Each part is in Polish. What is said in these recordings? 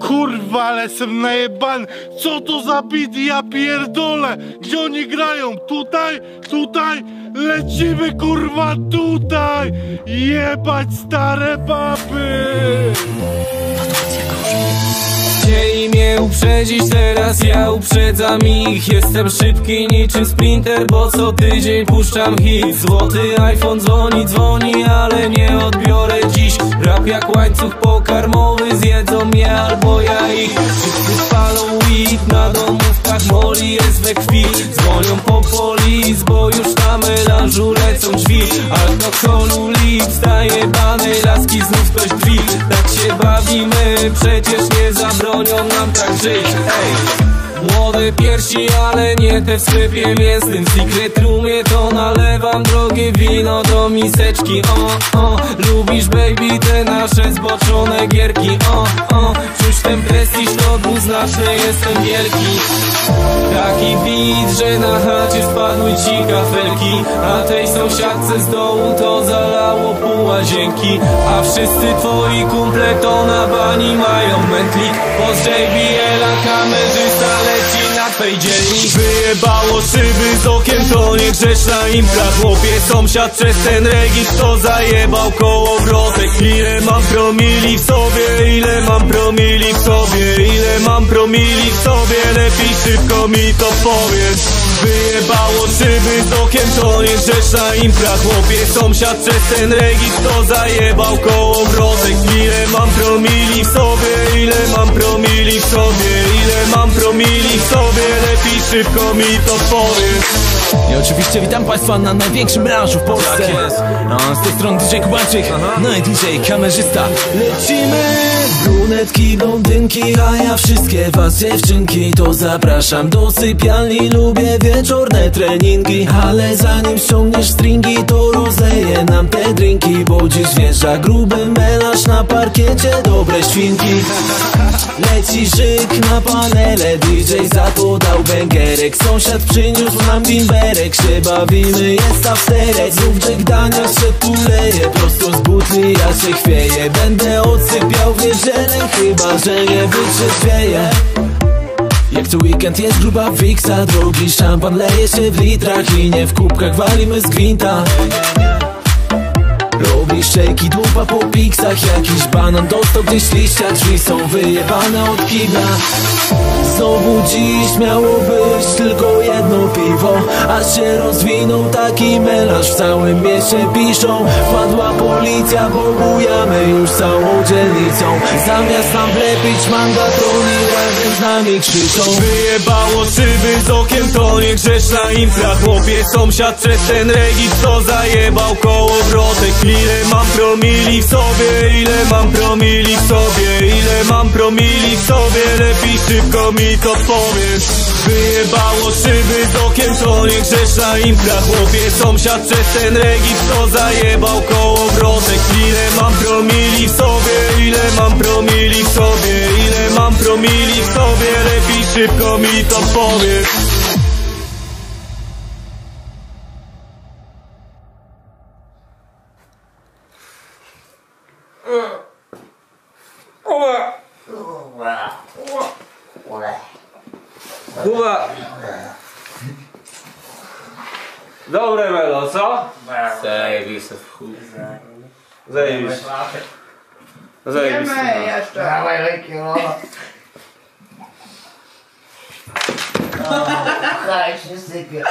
Kurwa, ale jestem najebany Co to za bit, ja pierdolę Gdzie oni grają? Tutaj? Tutaj? Lecimy kurwa tutaj Jebać stare baby Chcieli mnie uprzedzić, teraz ja uprzedzam ich. Jestem szybki niczym sprinter, bo co tydzień puszczam hit. Złoty iPhone dzwoni, dzwoni, ale nie odbiorę dziś. Rap jak łańcuch pokarmowy, zjedzą mnie albo ja ich. Wszyscy palą weed, na domówkach moli jest we krwi. Dzwonią po polis, bo już na melanżu lecą drzwi. Alkoholu lips, banej laski znów ktoś drzwi Tak się bawimy, przecież nie zabronią nam tak żyć Ej! Młode piersi, ale nie te w sklepie mięsnym Secret roomie to nalewam drogie wino do miseczki. O, o, lubisz baby te nasze zboczone gierki. O, o, czuć ten prestiż to dwuznaczny jestem wielki. Taki beat, że na chacie spadły ci kafelki A tej sąsiadce z dołu to zalało pół łazienki A wszyscy twoi kumple to na bani mają mętlik. Poz JBL-a kamerzysta leci na twej dzielni. Wyjebało szyby z okiem, to nie grzeszna impra Chłopie, sąsiad przez ten regis to zajebał kołowrotek Ile mam promili w sobie, ile mam promili w sobie Ile mam promili w sobie, lepiej szybko mi to powiedz Wyjebało szyby z okiem, to nie grzeszna impra Chłopie, sąsiad przez ten regis to zajebał kołowrotek Ile mam promili w sobie, ile mam promili w sobie Ile mam promili w sobie, lepiej szybko mi to powiedz. I oczywiście witam Państwa na największym branżu w Polsce. Tak no, Z tej strony DJ Kubańczyk, no i DJ Kamerzysta. Lecimy! Brunetki, blondynki, a ja wszystkie was dziewczynki To zapraszam do sypialni, lubię wieczorne treningi Ale zanim ściągniesz stringi, to rozleję nam te drinki Bo dziś wjeżdża gruby melarz na parkiecie, dobre świnki. Leci szyk na panele, DJ za to dał węgerek Sąsiad przyniósł nam bimberek, się bawimy, jest afterek Znów Jack Daniels się tuleje, prosto z butli ja się chwieję Będę odsypiał w niedzielę, chyba że nie wytrzeźwieję jak co weekend jest gruba wiksa Drogi szampan leje się w litrach I nie w kubkach. Walimy z gwinta Robi szejki, dupa po piksach Jakiś banan. Dostał gdzieś liścia Drzwi są wyjebane od kibla. Znowu dziś miało być tylko jedno piwo Aż się rozwinął taki melarz. W całym mieście piszą Wpadła policja, bo bujamy już całą dzielnicą. Zamiast nam wlepić mandatroni Razem z nami krzyczą. Wyjebało szyby z okiem, to nie grzeszna impra Chłopie, sąsiad przez ten regis to zajebał kołowrotek Ile mam promili w sobie, ile mam promili w sobie Ile mam promili w sobie, lepiej szybko mi to powiedz Wyjebało szyby z okiem, to nie grzeszna impra Chłopie, sąsiad przez ten regis to zajebał kołowrotek Ile mam promili w sobie, ile mam promili w sobie Ile mam promili w sobie, lepiej szybko mi to powiedz Kuba! Dobre melo, co? Zajebiste w chuj. Zajebiste. Zajebiste. Wiemy jeszcze. Dawaj leki, no. Daj się sypie.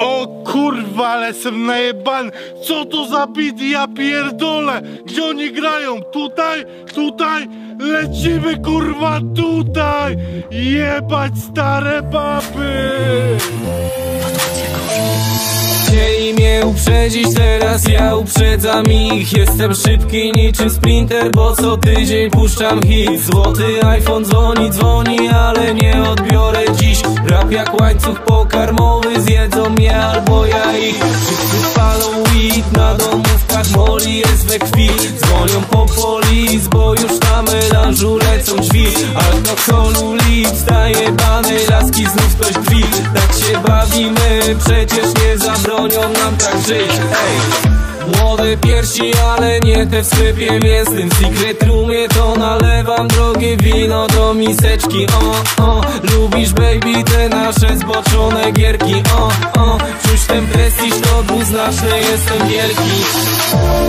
O kurwa, ale jestem najebany Co to za bit, ja pierdolę Gdzie oni grają? Tutaj? Tutaj? Lecimy kurwa tutaj Jebać stare baby Chcieli mnie uprzedzić, teraz. Ja uprzedzam ich. Jestem szybki niczym sprinter, bo co tydzień puszczam hit. Złoty iPhone dzwoni, dzwoni, ale nie odbiorę dziś. Rap jak łańcuch pokarmowy, zjedzą mnie albo ja ich. Wszyscy palą weed, na domówkach moli jest we krwi Dzwonią po polis, bo już na melanżu lecą drzwi. Alkoholu lips, banej laski znów ktoś drzwi Tak się bawimy, przecież nie zabronią tak żyć Ej! Młode piersi, ale nie te w sklepie mięsnym Secret roomie. To nalewam drogie wino do miseczki. O, o, lubisz baby te nasze zboczone gierki. O, o, czuć ten prestiż to dwuznaczny jestem wielki.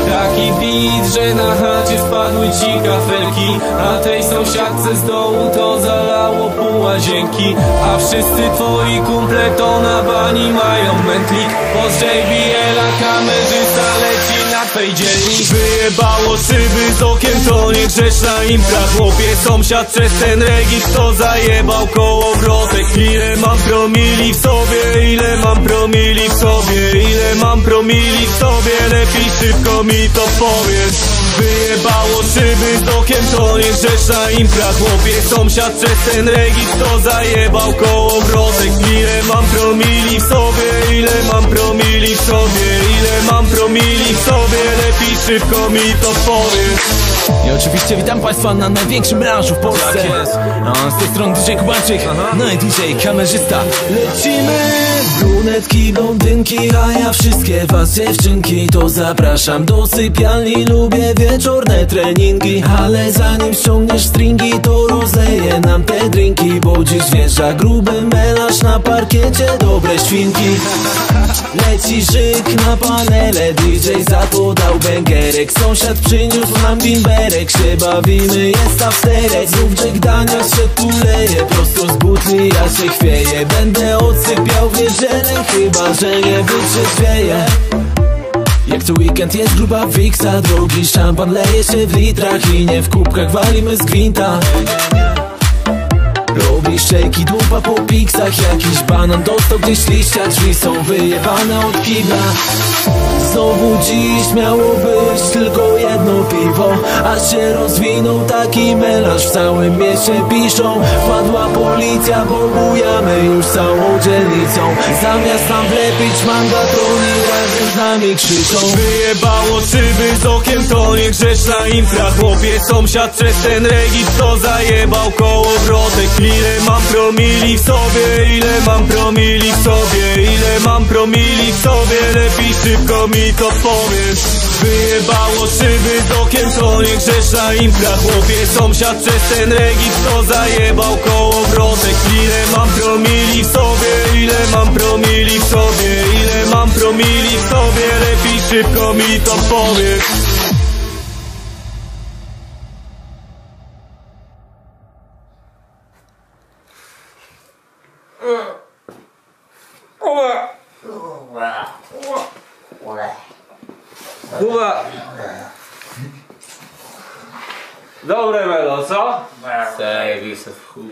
Taki beat, że na chacie spadły ci kafelki. A tej sąsiadce z dołu to zalało pół łazienki. A wszyscy twoi kumple to na bani mają mętlik Poz JBL-a kamerzysta twej dzielni Wyjebało szyby z okiem to niegrzeczna impra Chłopie sąsiad przez ten regis to zajebał kołowrotek Ile mam promili w sobie, ile mam promili w sobie. Ile mam promili w sobie, lepiej szybko mi to powiedz Wyjebało szyby z okiem to niegrzeczna impra Chłopie sąsiad przez ten regis to zajebał kołowrotek Ile mam promili w sobie, ile mam promili w sobie Ile mam promili w sobie, lepiej szybko mi to powiedz. I oczywiście witam Państwa na największym branżu w Polsce. Tak jest. no, Z tej strony DJ Kubańczyk, no i DJ kamerzysta. Lecimy! Brunetki, blondynki, a ja wszystkie was dziewczynki To zapraszam do sypialni, lubię wieczorne treningi Ale zanim ściągniesz stringi, to rozleję nam te drinki Bo dziś wjeżdża gruby melarz na parkiecie, dobre świnki. Leci żyk na panele, DJ zapodał bęgerek Sąsiad przyniósł nam bimberek, się bawimy, jest afterek. Znów Jack Daniels się tuleje, prosto z butli ja się chwieję. Będę odsypiał w niedzielę, chyba że nie wytrzeźwieję jak co weekend jest gruba wiksa Drogi szampan leje się w litrach I nie w kubkach walimy z gwinta Robi szejki dupa po piksach Jakiś banan dostał gdzieś liścia Drzwi są wyjebane od kibla. Znowu dziś miało być tylko jedno piwo Aż się rozwinął taki melanż W całym mieście piszą. Wpadła policja, pobujamy już całą dzielnicą. Zamiast nam wlepić mandat Oni razem z nami krzyczą. Wyjebało szyby z okiem to niegrzeczna impra Chłopie sąsiad przez ten regis to zajebał kołowrotek Ile mam promili w sobie, ile mam promili w sobie? Ile mam promili w sobie, lepiej szybko mi to powiedz Wyjebało szyby z okiem to niegrzeczna impra Chłopie sąsiad przez ten regis to zajebał kołowrotek Ile mam promili w sobie, ile mam promili w sobie? Ile mam promili w sobie, lepiej szybko mi to powiedz Dobre melo, co? Zajebiste w chuj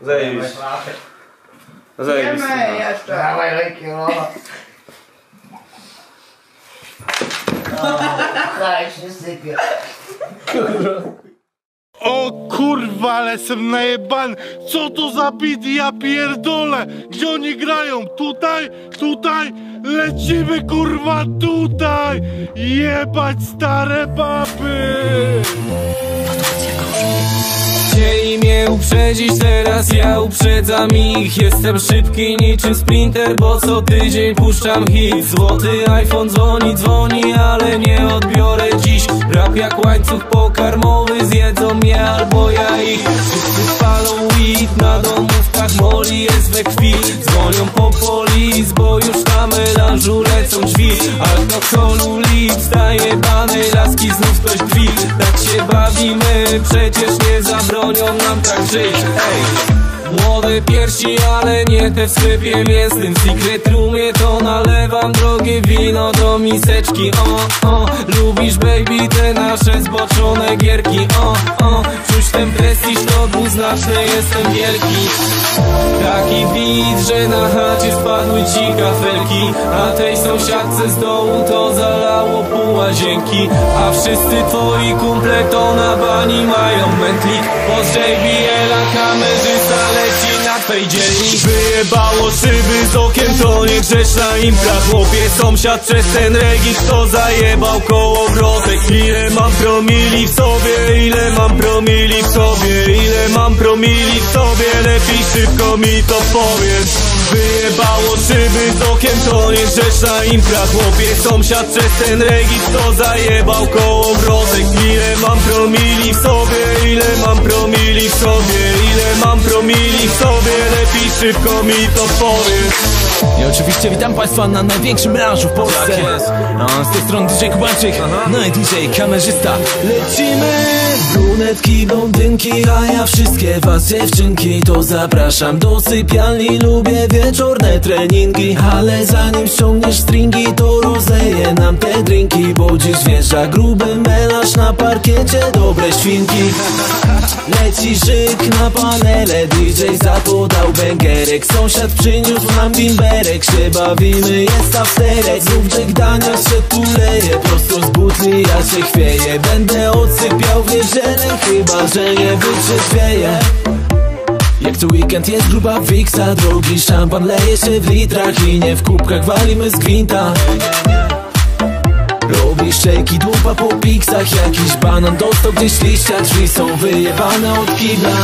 Zajebiste Zajebiste Idziemy jeszcze. Dawaj leki, no. Kraj się sypie. O kurwa, ale jestem najebany! Co to za beat, ja pierdolę! Gdzie oni grają? Tutaj? Tutaj? Lecimy kurwa tutaj! Jebać stare baby! Chcieli mnie uprzedzić, teraz ja uprzedzam ich Jestem szybki niczym sprinter, bo co tydzień puszczam hit Złoty iPhone dzwoni, dzwoni, ale nie odbiorę dziś Rap jak łańcuch pokarmowy, zjedzą mnie albo ja ich Wszyscy spalą weed, na domówkach moli jest we krwi. Dzwonią po polis, bo już na melanżu lecą drzwi. Alkoholu lit, staje banej laski znów ktoś drzwi Tak się bawimy, przecież nie zabronią nam tak żyć. Ej! Młode piersi, ale nie te w sklepie mięsnym Secret roomie to nalewam drogie wino do miseczki. O, o, lubisz baby te nasze zboczone gierki. O, o, czuć ten prestiż to dwuznaczny jestem wielki. Taki beat, że na chacie spadły ci kafelki. A tej sąsiadce z dołu to zalało pół łazienki. A wszyscy twoi kumple to na bani mają mętlik. Poz JBL-a kamerzysta twej dzielni. Wyjebało szyby z okiem to niegrzeczna impra Chłopie sąsiad przez ten regis to zajebał kołowrotek Ile mam promili w sobie, ile mam promili w sobie Ile mam promili w sobie. Lepiej szybko mi to powiedz Wyjebało szyby z okiem To niegrzeczna impra Chłopie sąsiad przez ten regis To zajebał koło wrotek Ile mam promili w sobie Ile mam promili w sobie Ile mam promili w sobie. Lepiej szybko mi to powiedz I oczywiście witam Państwa na największym branżu w Polsce. Tak jest. A z tej strony DJ Kubańczyk, no i DJ kamerzysta. Lecimy! Brunetki, blondynki, a ja wszystkie was dziewczynki. To zapraszam do sypialni, lubię wieczorne treningi Ale zanim ściągniesz stringi, to rozleję nam te drinki Bo dziś wjeżdża gruby melarz na parkiecie dobre świnki. Leci szyk na panele, DJ zapodał bęgerek. Sąsiad przyniósł nam bimberek, się bawimy, jest afterek. Znów Jack Daniels się tuleje, prosto z butli ja się chwieję. Będę odsypiał w niedzielę, chyba że nie wytrzeźwieję. Jak co weekend jest gruba wiksa Drogi szampan leje się w litrach I nie w kubkach walimy z gwinta Robi szejki, dupa po piksach. Jakiś banan dostał gdzieś liścia. Drzwi są wyjebane od kibla.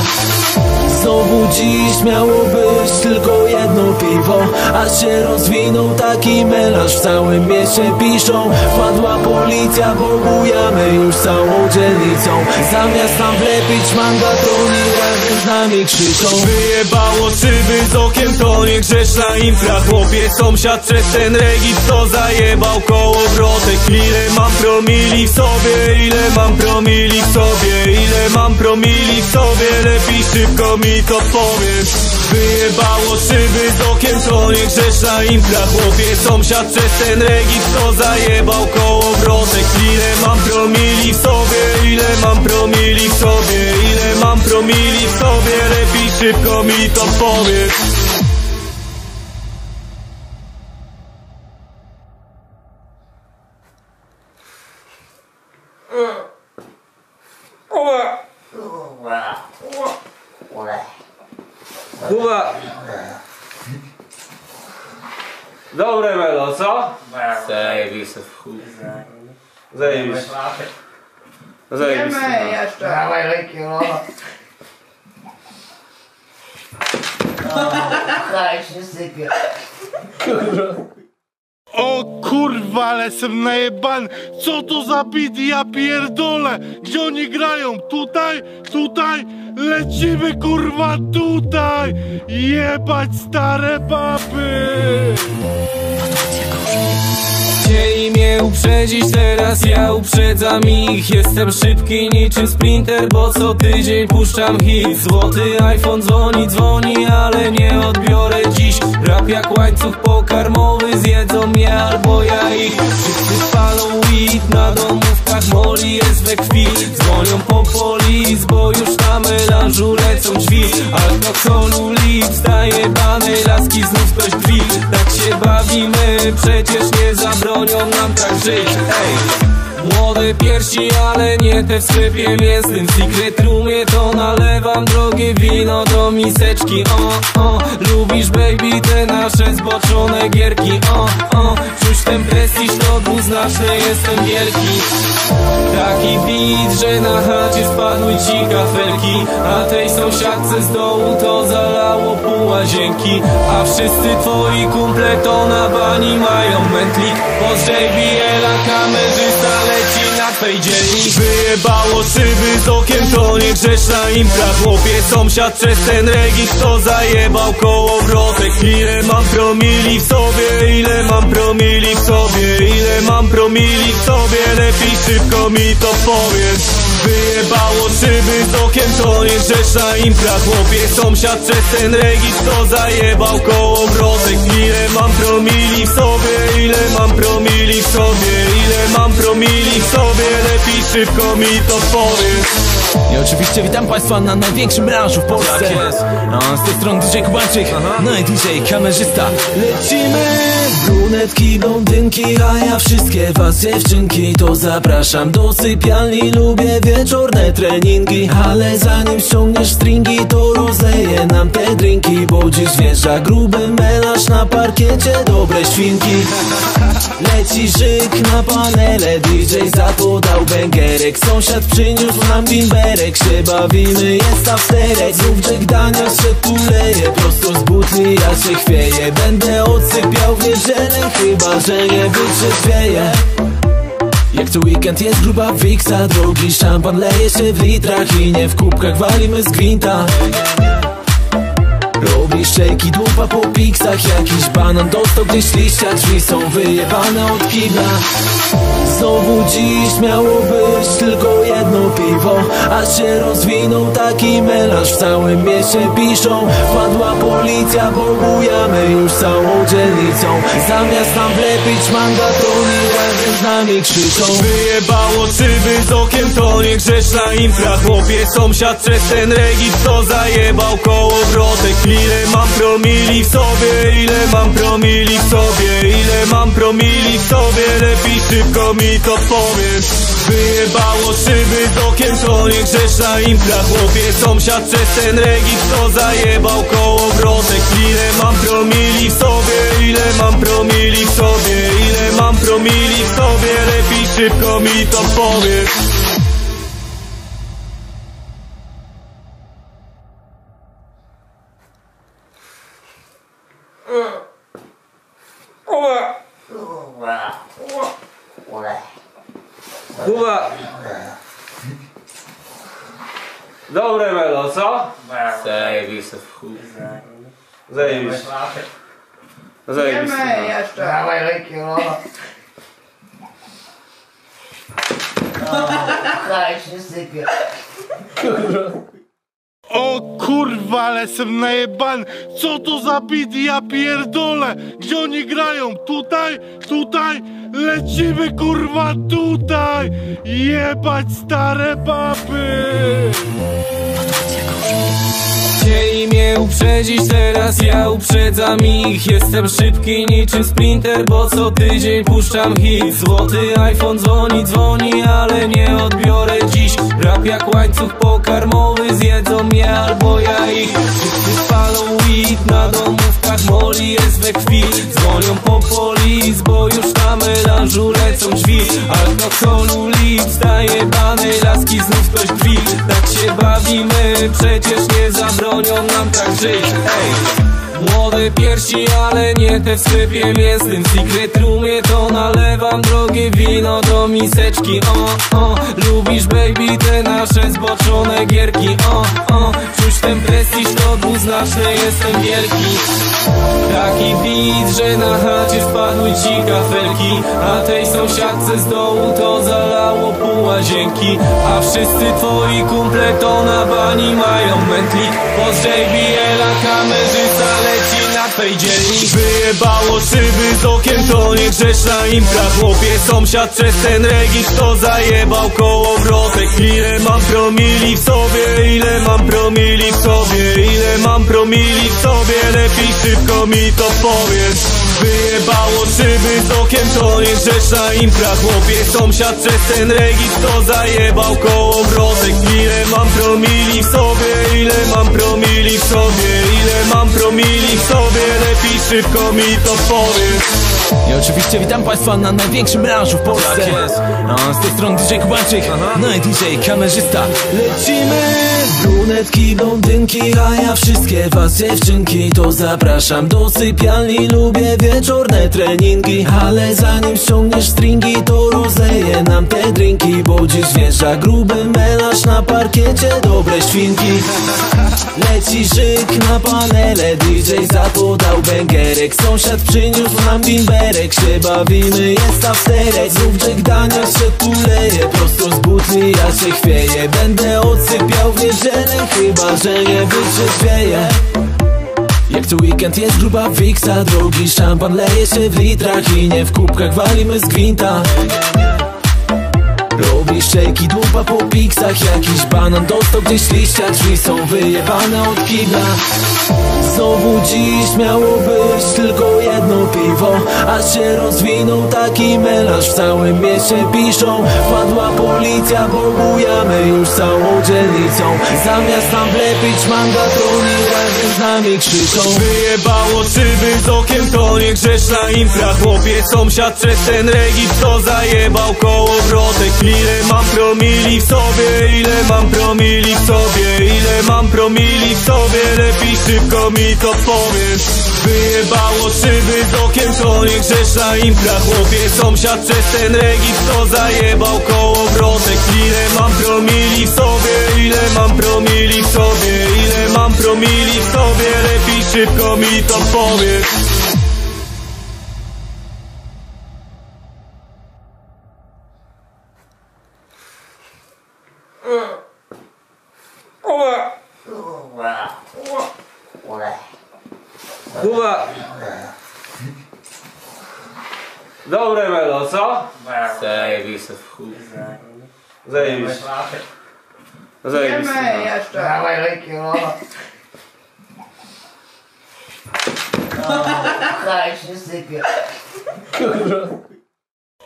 Znowu dziś miało być tylko jedno piwo A się rozwinął taki melarz. W całym mieście piszą Wpadła policja, bogujemy już całą dzielnicą. Zamiast nam wlepić manga To oni razem z nami krzyczą. Wyjebało szyby z okiem To niegrzeczna impra Chłopie sąsiad przez ten regis To zajebał koło wrotek Ile mam promili w sobie Ile mam promili w sobie Ile mam promili w sobie Lepiej szybko mi to powiedz Wyjebało szyby z okiem To niegrzeczna impra Chłopie sąsiad przez ten regis To zajebał koło wrotek. Ile mam promili w sobie Ile mam promili w sobie Ile mam promili w sobie Lepiej szybko mi to powiedz Dobre melo, co? Zajebiste Zajebiste Zajebiste Wiemy jeszcze. Dawaj leki, no. Daj się sypie. O kurwa, ale jestem najebany. Co to za bit, ja pierdolę. Gdzie oni grają? Tutaj? Tutaj? Lecimy kurwa tutaj. Jebać stare baby. Chcieli mnie uprzedzić, teraz. Ja uprzedzam ich. Jestem szybki niczym sprinter, bo co tydzień puszczam hit. Złoty iPhone dzwoni, dzwoni, ale nie odbiorę dziś. Rap jak łańcuch pokarmowy, zjedzą mnie albo ja ich. Wszyscy palą weed, na domówkach moli jest we krwi. Dzwonią po polis, bo już na melanżu lecą drzwi. Alkoholu lips, daje bany, laski znów ktoś drzwi Tak się bawimy, przecież nie zabronią nam tak żyć. Ej! Młode piersi, ale nie te w sklepie mięsnym Secret roomie to nalewam drogie wino do miseczki. O, o, lubisz baby te nasze zboczone gierki. O, o, czuć ten prestiż to dwuznaczny jestem wielki. Taki beat, że na chacie spadły ci kafelki A tej sąsiadce z dołu to pół łazienki A wszyscy twoi kumple to na bani mają mętlik. Poz JBL-a kamerzysta leci na twej dzielni Wyjebało szyby z okiem to niegrzeczna impra Chłopie sąsiad przez ten regis to zajebał koło wrotek Ile mam promili w sobie, ile mam promili w sobie? Ile mam promili w sobie, lepiej szybko mi to powiedz Wyjebało szyby z okiem to niegrzeczna impra Chłopie sąsiad przez ten regis to zajebał koło wrotek Ile mam promili w sobie, ile mam promili w sobie? Ile mam promili w sobie, lepiej szybko mi to powiedz I oczywiście witam Państwa na największym branżu w Polsce. Tak jest. A z tej strony DJ Kubańczyk, no i DJ kamerzysta. Lecimy! Brunet Brunetki, blondynki, a ja wszystkie was dziewczynki. To zapraszam do sypialni, lubię wieczorne treningi Ale zanim ściągniesz stringi, to rozleję nam te drinki Bo dziś wjeżdża gruby melarz na parkiecie, dobre świnki. Leci żyk na panele, DJ za to dał bęgerek Sąsiad przyniósł nam bimberek, się bawimy, jest afterek Znów Jack się tuleje, prosto z butli ja się chwieję. Będę odsypiał w niedzielę, chyba że nie wytrzeźwieję. Jak co weekend jest gruba wiksa Drogi szampan leje się w litrach I nie w kubkach. Walimy z gwinta Robisz szejki, dupa po piksach Jakiś banan. Dostał gdzieś liścia Drzwi są wyjebane od kibla. Znowu dziś miało być tylko jedno piwo A się rozwinął taki melanż W całym mieście piszą Wpadła policja, bogujemy już całą dzielnicą. Zamiast nam wlepić manga To oni razem z nami krzyczą. Wyjebało szyby z okiem, to nie grzeszna impra Chłopie, sąsiad przez ten regit, co zajebał kołowrotek Ile mam promili w sobie, ile mam promili w sobie Ile mam promili w sobie, lepiej szybko mi to powiedz Wyjebało szyby z okiem, to nie grzeszna impra Chłopie, sąsiad przez ten regit, co zajebał kołowrotek Ile mam promili w sobie, ile mam promili w sobie Ile mam promili w sobie, lepiej szybko mi to powiedz Kuba Dobre melo, co? Zajebiste w chuj Zajebiste Zajebiste Jemy jeszcze. Dawaj leki, no. Dalej się sypie. O kurwa, ale jestem najebany! Co to za bit, ja pierdolę! Gdzie oni grają? Tutaj? Tutaj? Lecimy kurwa tutaj! Jebać stare baby! Chcieli mnie uprzedzić, teraz. Ja uprzedzam ich. Jestem szybki niczym sprinter, bo co tydzień puszczam hit. Złoty iPhone dzwoni, dzwoni, ale nie odbiorę dziś. Rap jak łańcuch pokarmowy, zjedzą mnie albo ja ich. Wszyscy spalą weed, na domówkach moli jest we krwi Dzwonią po polis, bo już na melanżu lecą drzwi. Alkoholu lit, zajebane laski znów ktoś drzwi Tak się bawimy, przecież nie nią nam tak żyć Ej! Młode piersi, ale nie te w sklepie mięsnym Secret roomie to nalewam drogie wino do miseczki. O, o, lubisz baby te nasze zboczone gierki. O, o, czuć ten prestiż to dwuznaczny jestem wielki. Taki beat, że na chacie spadły ci kafelki A tej sąsiadce z dołu to zalało pół łazienki A wszyscy twoi kumple to na bani mają mętlik Pod JBL-a kamerzysta leci na twej dzielni Wyjebało szyby z okiem, to nie grzeszna impra Chłopie, sąsiad przez ten regit to zajebał kołowrotek Ile mam promili w sobie, ile mam promili w sobie Ile mam promili w sobie, lepiej szybko mi to powiedz Wyjebało szyby z okiem, to nie grzeszna impra Chłopie, sąsiad przez ten regit to zajebał kołowrotek Ile mam promili w sobie, ile mam promili w sobie Ile mam promili w sobie, lepiej szybko mi to powiedz. I oczywiście witam Państwa na największym melanżu w Polsce. Tak jest. A z tej strony DJ Kubańczyk, no i DJ kamerzysta. Lecimy! Brunetki, blondynki, a ja wszystkie was dziewczynki To zapraszam do sypialni, lubię wieczorne treningi Ale zanim ściągniesz stringi, to rozleję nam te drinki Bo dziś wjeżdża gruby na parkiecie, dobre świnki. Leci żyk na panele, DJ za to dał bęgerek Sąsiad przyniósł nam bimberek, się bawimy, jest afterek. Znów Jack Daniels się tuleje, prosto z butli ja się chwieję. Będę odsypiał w niedzielę, chyba że nie wytrzeźwieję jak co weekend jest gruba wiksa Drogi szampan leje się w litrach I nie w kubkach walimy z gwinta Robisz szejki, dupa po piksach Jakiś banan dostał gdzieś liścia Drzwi są wyjebane od kibla. Znowu dziś miało być tylko jedno piwo Aż się rozwinął taki melanż W całym mieście piszą. Wpadła policja, bogujemy już całą dzielnicą. Zamiast nam wlepić mangatroni Razem z nami krzyczą. Wyjebało szyby z okiem, to nie grzeszna impra Chłopie, sąsiad przez ten regit to zajebał kołowrotek Ile mam promili w sobie, ile mam promili w sobie? Ile mam promili w sobie, lepiej szybko mi to powiedz Wyjebało szyby z okiem, to nie grzeszna impra Chłopie, sąsiad przez ten regit to zajebał kołowrotek Ile mam promili w sobie, ile mam promili w sobie? Ile mam promili w sobie, lepiej szybko mi to powiedz Dobre melo, co? Zajebiste w chuj Zajebiste Zajebiste Idziemy jeszcze. Dawaj leki, no. Kraj się sypie.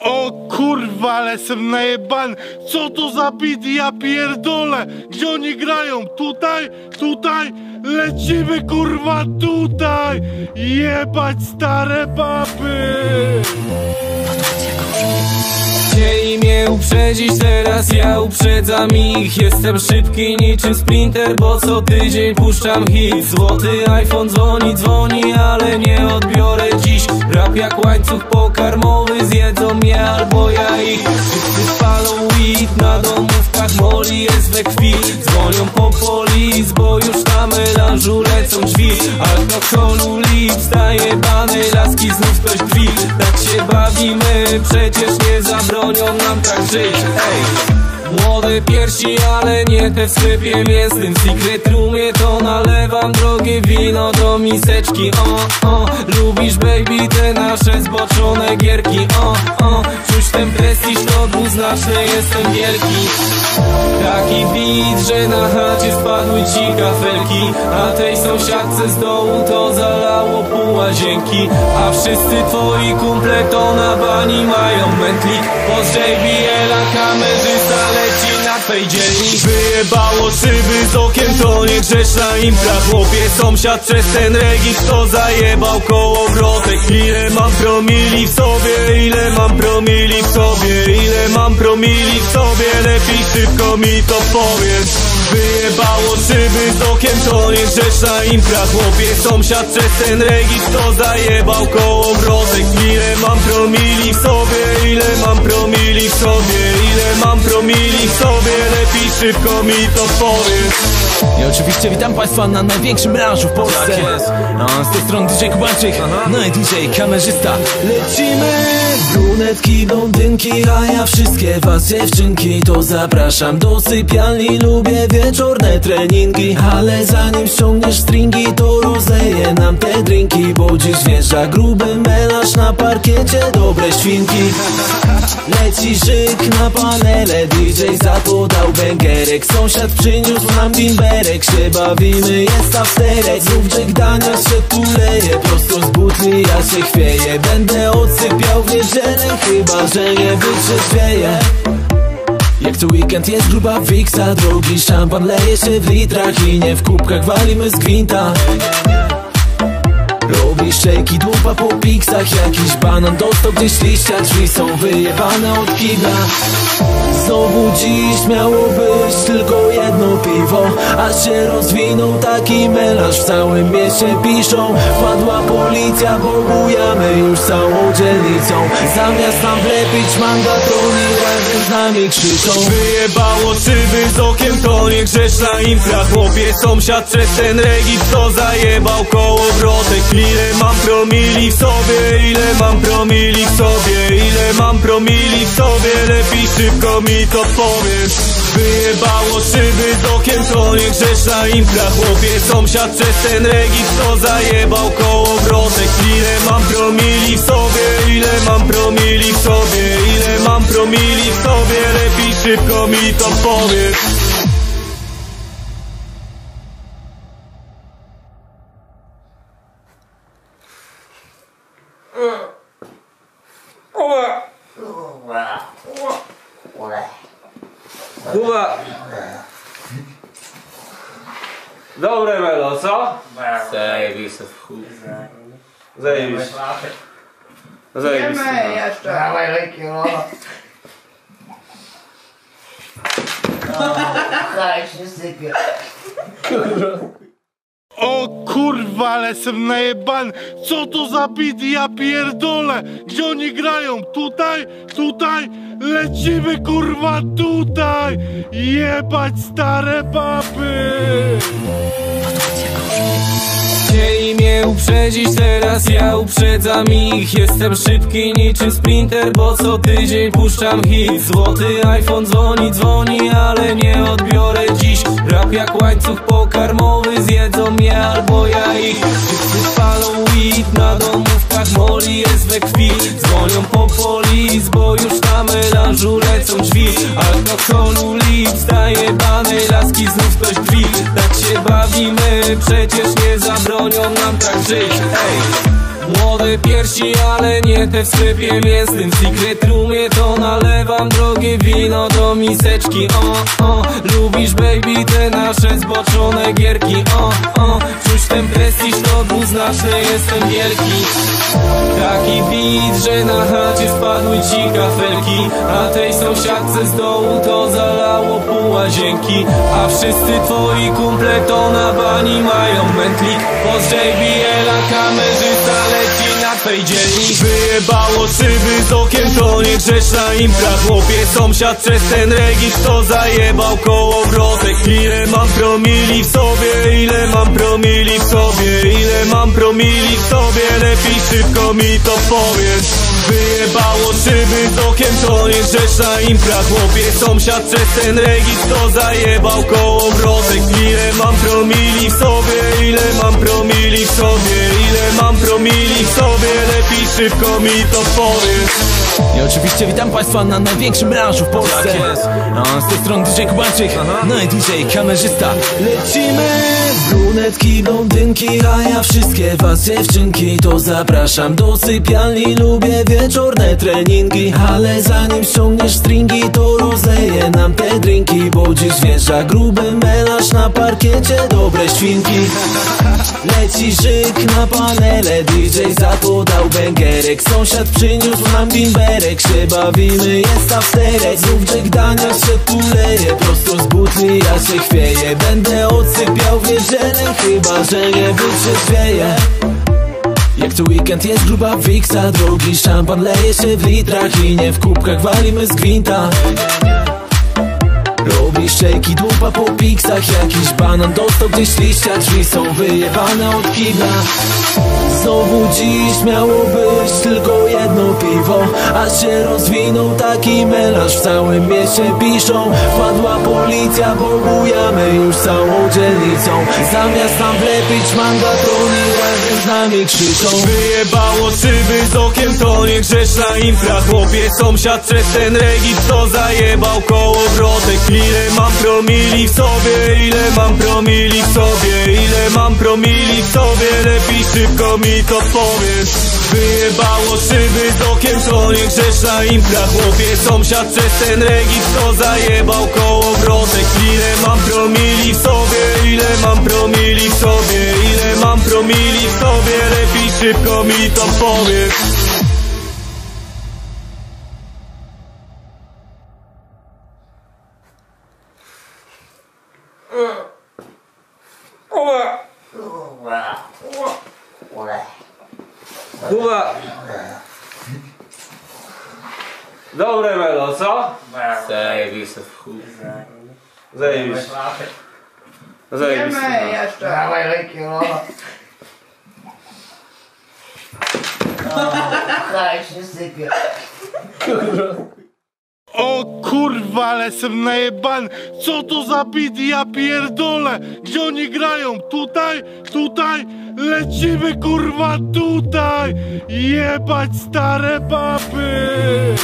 O kurwa, ale jestem najebany! Co to za bit, ja pierdolę! Gdzie oni grają? Tutaj? Tutaj? Lecimy kurwa tutaj! Jebać stare baby! Chcieli mnie uprzedzić, teraz? Ja uprzedzam ich. Jestem szybki niczym sprinter, bo co tydzień puszczam hit. Złoty iPhone dzwoni, dzwoni, ale nie odbiorę dziś. Rap jak łańcuch pokarmowy, zjedzą mnie albo ja ich. Wszyscy spalą weed, na domówkach moli jest we krwi. Dzwonią po polis, bo już na melanżu lecą drzwi. Alkoholu lips, zajebane laski znów ktoś drzwi się bawimy, przecież nie zabronią nam tak żyć Ej! Młode piersi, ale nie te w sklepie mięsnym Secret roomie to nalewam drogie wino do miseczki. O, o, lubisz baby te nasze zboczone gierki. O, o, czuć ten prestiż to dwuznaczny jestem wielki. Taki beat, że na chacie spadły ci kafelki. A tej sąsiadce z dołu to zalało pół łazienki. A wszyscy twoi kumple to na bani mają mętlik. Poz JBL-a kamerzysta twej dzielni. Wyjebało szyby z okiem, to nie grzeszna impra Chłopie, sąsiad przez ten regit to zajebał kołowrotek Ile mam promili w sobie, ile mam promili w sobie Ile mam promili w sobie, lepiej szybko mi to powiedz Wyjebało szyby z okiem, to nie grzeszna impra Chłopie, sąsiad przez ten regit to zajebał kołowrotek Ile mam promili w sobie, ile mam promili w sobie Ile mam promili w sobie, lepiej szybko mi to powiedz. I oczywiście witam Państwa na największym branżu w Polsce. Tak jest. No, z tej strony DJ Kubańczyk. No i DJ kamerzysta. Lecimy! Brunetki, blondynki, a ja wszystkie was dziewczynki. To zapraszam do sypialni. Lubię wieczorne treningi Ale zanim ściągniesz stringi To rozleję nam te drinki Bo dziś wjeżdża gruby melarz Na parkiecie dobre świnki. Leci szyk na panele DJ zapodał bęgerek Sąsiad przyniósł nam bimberek Się bawimy, jest afterek Znów Jack Daniels się tu leje Prosto z butli ja się chwieję. Będę odsypiał w niedzielę Chyba, że nie wytrzeźwieję jak co weekend jest gruba wiksa Drogi szampan leje się w litrach I nie w kubkach walimy z gwinta Robisz szejki, dupa po piksach Jakiś banan dostał gdzieś liścia Drzwi są wyjebane od kibla. Znowu dziś miało być tylko jedno piwo Aż się rozwinął taki melanż W całym mieście piszą Wpadła policja, bogujamy już całą dzielnicą. Zamiast nam wlepić mangatroni Razem z nami krzyczą. Wyjebało szyby z okiem, to nie grzeszna impra Chłopie, sąsiad przez ten regit to zajebał kołowrotek Ile mam promili w sobie, ile mam promili w sobie? Ile mam promili w sobie, lepiej szybko mi to powiedz Wyjebało szyby z okiem to nie grzeszna impra Chłopie sąsiad przez ten regis to zajebał kołowrotek Ile mam promili w sobie, ile mam promili w sobie? Ile mam promili w sobie, lepiej szybko mi to powiedz Dobre melo, co? Zajebiste. Zajebiste. Zajebiste. Wiemy jeszcze. Dawaj leki, no. O, Haj się sypie. O kurwa, ale jestem najebany! Co to za bit, ja pierdolę! Gdzie oni grają? Tutaj? Tutaj? Lecimy kurwa tutaj! Jebać stare baby! Chcieli mnie uprzedzić, teraz. Ja uprzedzam ich. Jestem szybki niczym sprinter, bo co tydzień puszczam hit. Złoty iPhone dzwoni, dzwoni, ale nie odbiorę dziś. Rap jak łańcuch pokarmowy, zjedzą mnie albo ja ich. Wszyscy palą weed, na domówkach moli jest we krwi. Dzwonią po polis, bo już na melanżu lecą drzwi. Alkoholu lips, zajebane laski znów ktoś drzwi Tak się bawimy, przecież nie zabronią nam tak żyć Ej! Młode piersi, ale nie te w sklepie mięsnym secret roomie to nalewam. Drogie wino do miseczki O, o, lubisz baby te nasze zboczone gierki O, o, czuć ten prestiż to dwuznaczny jestem wielki. Taki beat, że na chacie spadły ci kafelki. A tej sąsiadce z dołu to zalało pół łazienki. A wszyscy twoi kumple to na bani mają mętlik. Poz JBL-a kamerzysta twej dzielni Wyjebało szyby z okiem to nie grzeszna impra Chłopie sąsiad przez ten regis to zajebał kołowrotek Ile mam promili w sobie, ile mam promili w sobie Ile mam promili w sobie, lepiej szybko mi to powiedz Wyjebało szyby z okiem to nie grzeszna impra Chłopie sąsiad przez ten regis to zajebał kołowrotek Ile mam promili w sobie, ile mam promili w sobie Ile mam promili w sobie, lepiej szybko mi to powiedz I oczywiście witam Państwa na największym branżu w Polsce. Tak no, Z tej strony DJ Kubańczyk, no i DJ kamerzysta. Lecimy! Brunetki, blondynki, a ja wszystkie was dziewczynki To zapraszam do sypialni, lubię wieczorne treningi Ale zanim ściągniesz stringi, to rozleję nam te drinki Bo dziś wjeżdża gruby melarz na parkiecie, dobre świnki. Leci żyk na panele, DJ zapodał węgerek Sąsiad przyniósł nam bimberek, się bawimy, jest afterek Znów Daniels się tuleje, prosto z butli ja się chwieję. Będę odsypiał w niedzielę, chyba że nie wytrzeźwieję. Jak to weekend jest gruba wiksa Drogi szampan leje się w litrach I nie w kubkach. Walimy z gwinta Robi szejki, dupa po piksach Jakiś banan. Dostał gdzieś liścia Drzwi są wyjebane od kibla. Znowu dziś miało być tylko jedno piwo A się rozwinął taki melanż W całym mieście piszą Wpadła policja, bo bujamy już całą dzielnicą. Zamiast nam wlepić mandatroni Razem z nami krzyczą. Wyjebało szyby z okiem to nie grzeszna impra Chłopie sąsiad przez ten regis to zajebał kołowrotek Ile mam promili w sobie, ile mam promili w sobie? Ile mam promili w sobie, lepiej szybko mi to powiedz Wyjebało szyby z okiem to nie grzeszna impra. Chłopie sąsiad przez ten regis to zajebał kołowrotek Ile mam promili w sobie, ile mam promili w sobie? Ile mam promili w sobie, lepiej szybko mi to powiedz Kuba! Dobre melo, co? Zajebiste. Zajebiste. Zajebiste. Wiemy jeszcze. Dawaj leki, no. O, Haj się sypie. O kurwa, ale jestem najebany Co to za beat, ja pierdolę Gdzie oni grają? Tutaj? Tutaj? Lecimy kurwa tutaj Jebać stare baby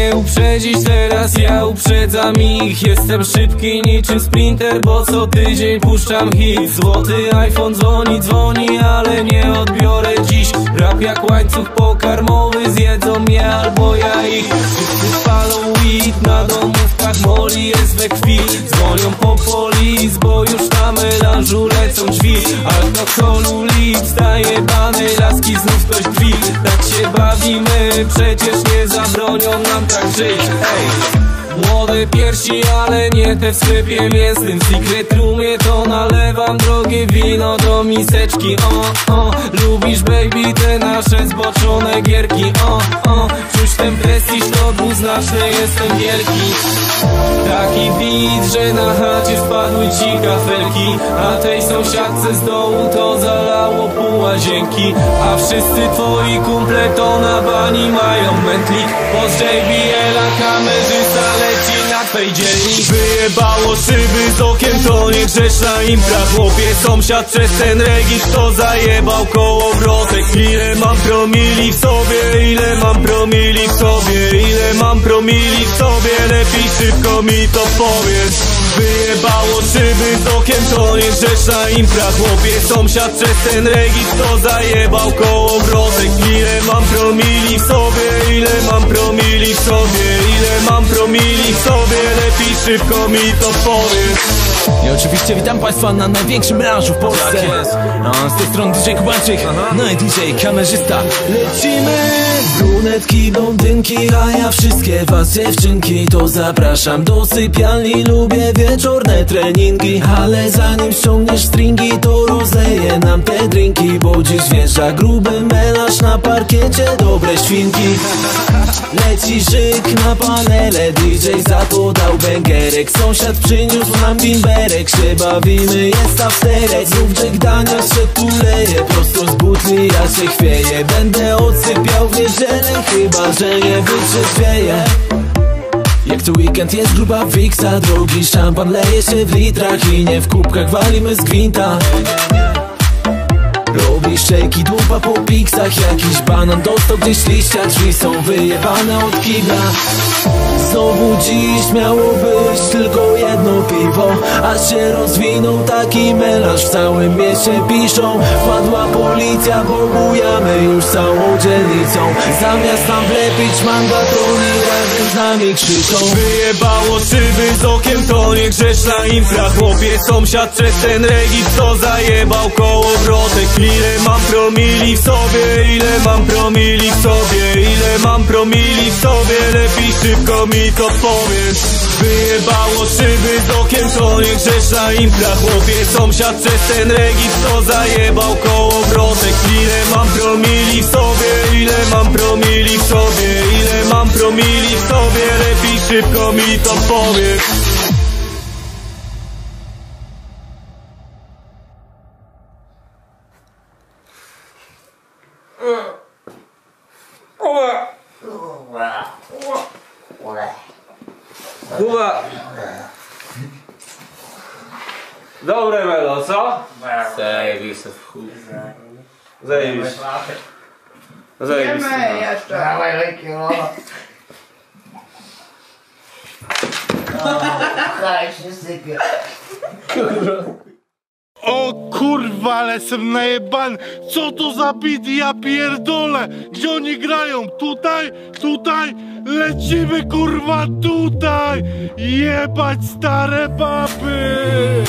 mnie uprzedzić, teraz ja uprzedzam ich. Jestem szybki niczym sprinter, bo co tydzień puszczam hit. Złoty iPhone dzwoni, dzwoni, ale nie odbiorę dziś. Rap jak łańcuch pokarmowy, zjedzą mnie albo ja ich. Wszyscy palą weed, na domówkach moli jest we krwi Dzwonią po polis, bo już na melanżu lecą drzwi Alkoholu lit, zajebane laski znów ktoś drzwi Tak się bawimy, przecież nie zabronią nam tak żyć Ej! Młode piersi, ale nie te w sklepie mięsnym. W secret roomie to nalewam drogie wino do miseczki. O, o, lubisz baby te nasze zboczone gierki. O, o, czuć ten prestiż to dwuznaczny jestem wielki. Taki beat, że na chacie spadły ci kafelki. A tej sąsiadce z dołu to zalało pół łazienki A wszyscy twoi kumple to na bani mają mętlik. Poz JBL-a kamerzysta twej dzielni Wyjebało szyby z okiem, to nie grzeszna impra Chłopie sąsiad przez ten regis to zajebał kołowrotek Ile mam promili w sobie, ile mam promili w sobie Ile mam promili w sobie, lepiej szybko mi to powiedz Wyjebało szyby z okiem, to nie grzeszna impra Chłopie sąsiad przez ten regis to zajebał kołowrotek Ile mam promili w sobie, ile mam promili w sobie Ile mam promili w sobie, lepiej szybko mi to powiedz. I oczywiście witam Państwa na największym melanżu w Polsce. Tak jest. A z tej strony DJ Kubańczyk, no i DJ kamerzysta. Lecimy! Brunetki, blondynki, a ja wszystkie was dziewczynki To zapraszam do sypialni, lubię wieczorne treningi Ale zanim ściągniesz stringi, to rozleję nam te drinki Bo dziś wjeżdża gruby melanż na parkiecie, dobre świnki. Leci żyk na panele, DJ za to dał bęgerek Sąsiad przyniósł nam bimberek, się bawimy, jest ta Znów Jack Daniels się tu leje, prosto z butli ja się chwieję. Będę odsypiał w niedzielę, chyba że nie wytrzeźwieję jak to weekend jest gruba wiksa Drogi szampan leje się w litrach I nie w kubkach walimy z gwinta Robi szejki dupa po piksach Jakiś banan. Dostał gdzieś liścia Drzwi są wyjebane od kibla. Znowu dziś miało być tylko jedno piwo Aż się rozwinął taki melanż W całym mieście piszą. Wpadła policja, pobujamy już całą dzielnicą. Zamiast nam wlepić mandatoni Razem z nami krzyczą. Wyjebało szyby z okiem, to nie grzeszna impra Chłopie sąsiad przez ten regis to zajebał kołowrotek Ile mam promili w sobie, ile mam promili w sobie? Ile mam promili w sobie, lepiej szybko mi to powiesz. Wyjebało szyby z okiem, to nie grzeszna impra Chłopie sąsiad przez ten regis to zajebał kołowrotek Ile mam promili w sobie, ile mam promili w sobie? Ile mam promili w sobie, lepiej szybko mi to powiesz Kuba Dobre melo, co? Zajebiste w chuj Zajebiste Zajebiste Idziemy jeszcze. Dawaj leki, no. O, Haj się sypie. O kurwa, ale jestem najebany Co to za beat, ja pierdolę Gdzie oni grają? Tutaj? Tutaj? Lecimy kurwa tutaj Jebać stare baby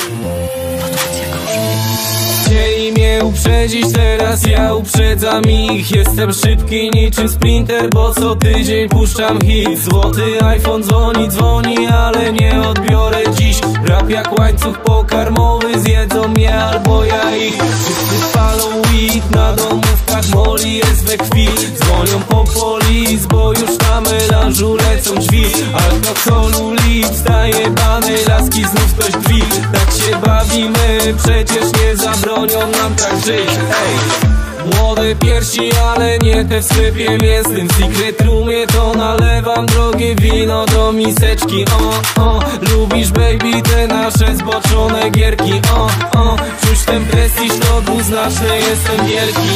Chcieli mnie uprzedzić, teraz. Ja uprzedzam ich. Jestem szybki niczym sprinter, bo co tydzień puszczam hit. Złoty iPhone dzwoni, dzwoni, ale nie odbiorę dziś. Rap jak łańcuch pokarmowy, zjedzą mnie albo ja ich. Wszyscy palą weed, na domówkach moli jest we krwi. Dzwonią po polis, bo już na melanżu lecą drzwi. Alkoholu lit, zajebane laski znów ktoś drzwi. Tak się bawimy, przecież nie zabronią nam tak żyć. Ej, młode piersi, ale nie te w sklepie mięsnym. Secret roomie to nalewam drogie wino do miseczki. O, o, lubisz baby te nasze zboczone gierki. O, o, czuć ten prestiż to dwuznaczny jestem wielki.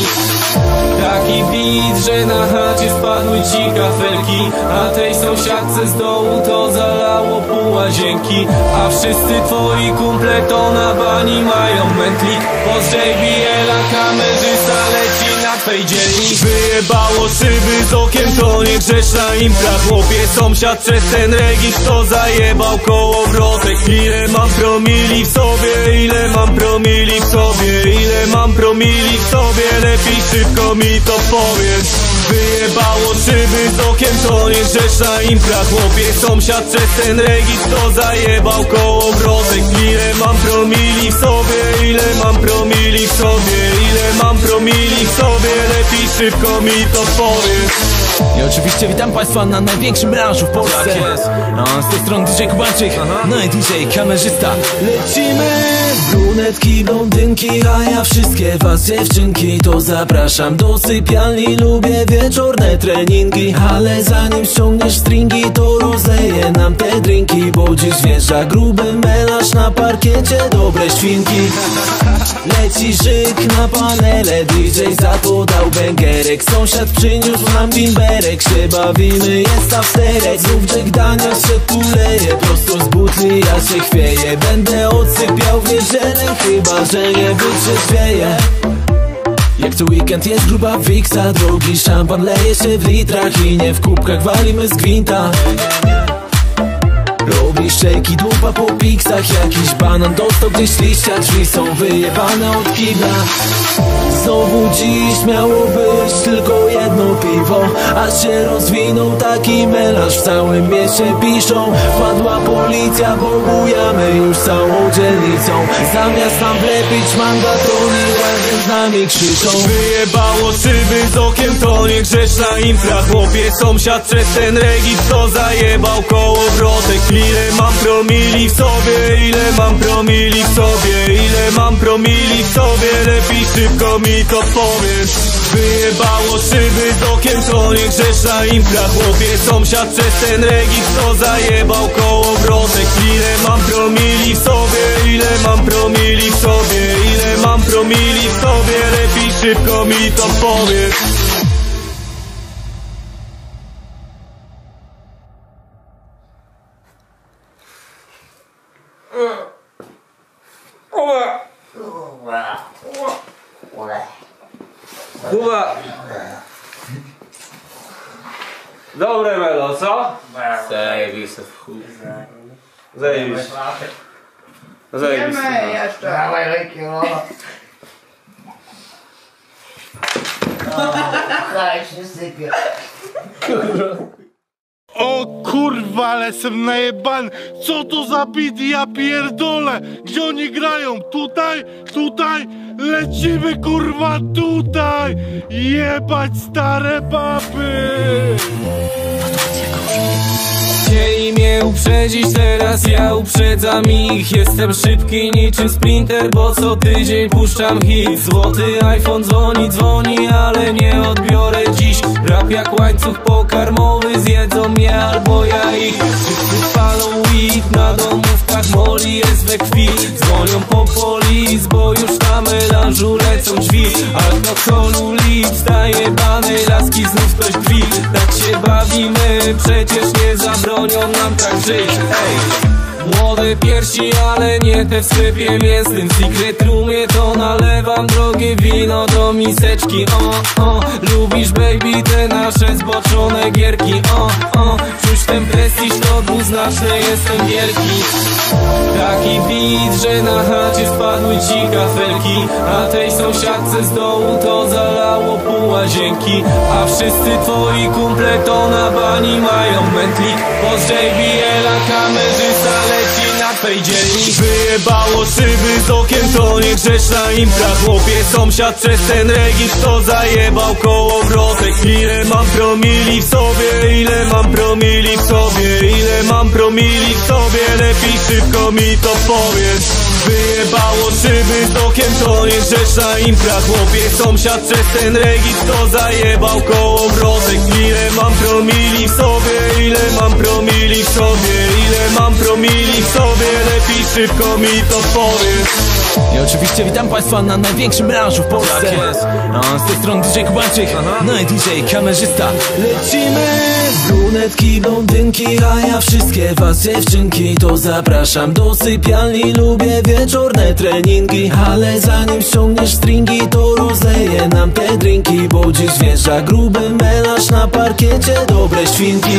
Taki beat, że na chacie spadły ci kafelki. A tej sąsiadce z dołu to zalało pół łazienki. A wszyscy twoi kumple to na bani mają mętlik. Poz JBL-a kamerzysta leci na twej dzielni. Wyjebało szyby z okiem, to nie grzeszna impra Chłopie sąsiad przez ten regis to zajebał kołowrotek Ile mam promili w sobie, ile mam promili w sobie Ile mam promili w sobie, lepiej szybko mi to powiedz Wyjebało szyby z okiem, to nie grzeszna impra Chłopie sąsiad przez ten regis to zajebał kołowrotek Ile mam promili w sobie, ile mam promili w sobie Ile mam promili w sobie, lepiej szybko mi to powiedz. I oczywiście witam Państwa na największym branżu w Polsce. Tak no, Z tej strony DJ Kubańczyk, no i DJ kamerzysta. Lecimy! Brunetki, blondynki, a ja wszystkie was dziewczynki To zapraszam do sypialni, lubię wieczorne treningi Ale zanim ściągniesz stringi, to rozleję nam te drinki Bo dziś wjeżdża gruby melarz na parkiecie dobre świnki. Leci szyk na panele, DJ zapodał bęgerek Sąsiad przyniósł nam bimberek, się bawimy, jest afterek Znów Jack Daniels się tuleje, prosto z butli ja się chwieję. Będę odsypiał w niedzielę, chyba że nie wytrzeźwieję. Jak co weekend jest gruba wiksa Drogi szampan leje się w litrach I nie w kubkach walimy z gwinta Robi szejki dupa po piksach Jakiś banan. Dostał gdzieś liścia Drzwi są wyjebane od kibla. Znowu dziś miało być tylko jedno piwo A się rozwinął taki melarz. W całym mieście piszą Wpadła policja, bo bujamy już całą dzielnicą. Zamiast nam wlepić mangatroni Razem z nami krzyczą. Wyjebało szyby z okiem, to nie grzeszna impra Chłopie sąsiad przez ten regis to zajebał kołowrotek Ile mam promili w sobie, ile mam promili w sobie Ile mam promili w sobie, lepiej szybko mi to powiedz Wyjebało szyby z okiem, to nie grzeszna impra Chłopie sąsiad przez ten regis to zajebał kołowrotek Ile mam promili w sobie, ile mam promili w sobie Ile mam promili w sobie, lepiej szybko mi to powiedz Kuba Dobre melo, co? Zajebiste w chuj Zajebiste Zajebiste Jemy jeszcze. Dawaj leki, no. Kraj się sypie. O kurwa, ale jestem najebany. Co to za bit, ja pierdolę. Gdzie oni grają? Tutaj? Tutaj? Lecimy kurwa tutaj. Jebać stare baby. Chcieli mnie uprzedzić, teraz ja uprzedzam ich. Jestem szybki niczym sprinter, bo co tydzień puszczam hit. Złoty iPhone dzwoni, dzwoni, ale nie odbiorę dziś. Rap jak łańcuch pokarmowy, zjedzą mnie albo ja ich. Wszyscy palą weed, na domówkach moli jest we krwi. Dzwonią po polis, bo już na melanżu lecą drzwi. Alkoholu lips, daje bany, laski znów ktoś drzwi Tak się bawimy, przecież nie zabronią nam tak żyć Ej! Młode piersi, ale nie te w sklepie mięsnym Secret roomie to nalewam drogie wino do miseczki. O, o, lubisz baby te nasze zboczone gierki. O, o, czuć ten prestiż to dwuznaczny jestem wielki. Taki beat, że na chacie spadły ci kafelki. A tej sąsiadce z dołu to zalało pół łazienki. A wszyscy twoi kumple to na bani mają mętlik. Poz JBL-a kamerzysta twej dzielni Wyjebało szyby z okiem, to nie grzeszna impra Chłopie sąsiad przez ten regis to zajebał kołowrotek Ile mam promili w sobie, ile mam promili w sobie Ile mam promili w sobie, lepiej szybko mi to powiedz Wyjebało szyby z okiem, to nie grzeszna impra Chłopie, sąsiad przez ten regis to zajebał koło wrotek Ile mam promili w sobie, ile mam promili w sobie Ile mam promili w sobie, lepiej szybko mi to powiedz. I oczywiście witam Państwa na największym melanżu w Polsce. Tak jest. no, Z tej strony DJ Kubańczyk, no i DJ kamerzysta. Lecimy! Brunetki, blondynki, a ja wszystkie was dziewczynki To zapraszam do sypialni, lubię wieczorne treningi Ale zanim ściągniesz stringi, to rozleję nam te drinki Bo dziś wjeżdża gruby melanż na parkiecie, dobre świnki.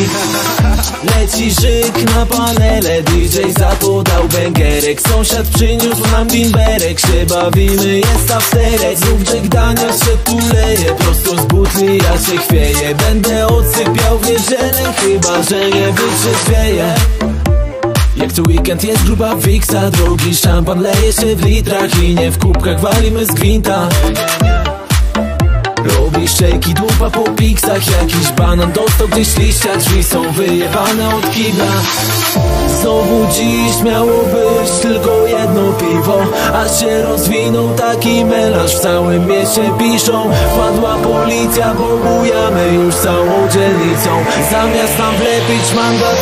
Leci żyk na panele, DJ zapodał węgerek Sąsiad przyniósł nam bimberek, się bawimy, jest afterek Znów Jack Daniels się tuleje, prosto z butli ja się chwieję. Będę odsypiał w niedzielę, chyba że nie wytrzeźwieję jak to weekend jest gruba wiksa Drogi szampan leje się w litrach I nie w kubkach walimy z gwinta Robi szejki, dupa po piksach Jakiś banan dostał gdzieś liścia Drzwi są wyjebane od kibla. Znowu dziś miało być tylko jedno piwo A się rozwinął taki melanż W całym mieście piszą. Wpadła policja, bo bujamy już całą dzielnicą. Zamiast nam wlepić mandat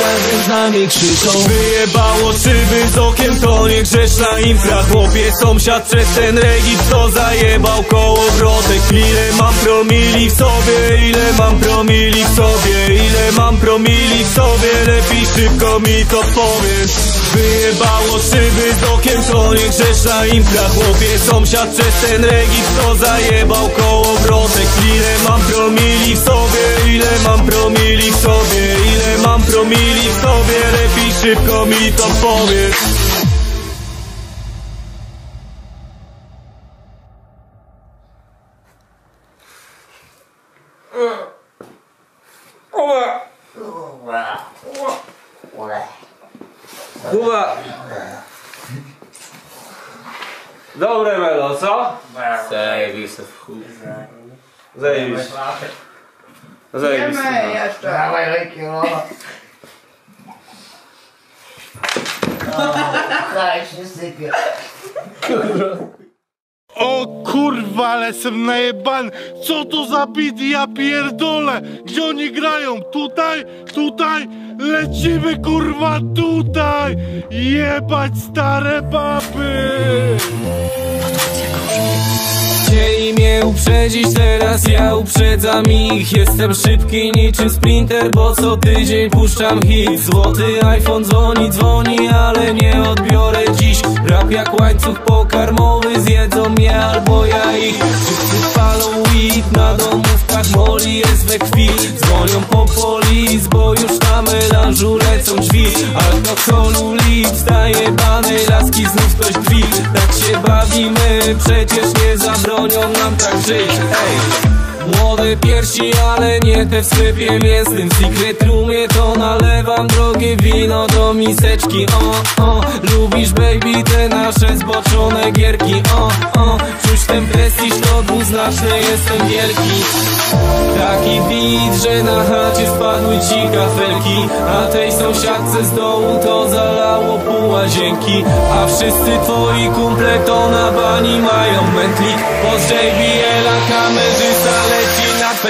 razem z nami krzyczą. Wyjebało szyby z okiem, to nie grzeszna impra Chłopie, sąsiad przez ten regis to zajebał koło wrotek Ile mam promili w sobie, ile mam promili w sobie Ile mam promili w sobie, lepiej szybko mi to powiedz Wyjebało szyby z okiem, to nie grzeszna impra Chłopie, sąsiad przez ten regis to zajebał koło wrotek Ile mam promili w sobie, ile mam promili w sobie Ile mam promili w sobie, lepiej szybko mi to powiedz Dobre melo, co? Zajebiste w chuj. Zajebiste. Zajebiste. Idziemy jeszcze. Dawaj leki, no. Daj się sypie. O kurwa, ale jestem najebany! Co to za bit, ja pierdolę! Gdzie oni grają? Tutaj? Tutaj? Lecimy kurwa tutaj! Jebać stare baby! Chcieli mnie uprzedzić, teraz. Ja uprzedzam ich. Jestem szybki niczym sprinter, bo co tydzień puszczam hit. Złoty iPhone dzwoni, dzwoni, ale nie odbiorę dziś. Rap jak łańcuch pokarmowy, zjedzą mnie albo ja ich. Wszyscy palą weed, na domówkach moli jest we krwi. Dzwonią po polis, bo już na melanżu lecą drzwi. Alkoholu lit, zajebane laski znów ktoś drzwi Tak się bawimy, przecież nie zabronią nam tak żyć. Ej! Młode piersi, ale nie te w sklepie. Mięsnym W secret roomie to nalewam drogie wino do miseczki. O, o, lubisz baby te nasze zboczone gierki. O, o, czuć ten prestiż to dwuznaczny jestem wielki. Taki beat, że na chacie spadły ci kafelki. A tej sąsiadce z dołu to zalało pół łazienki. A wszyscy twoi kumple to na bani mają mętlik Pod JBL-a kamerzysta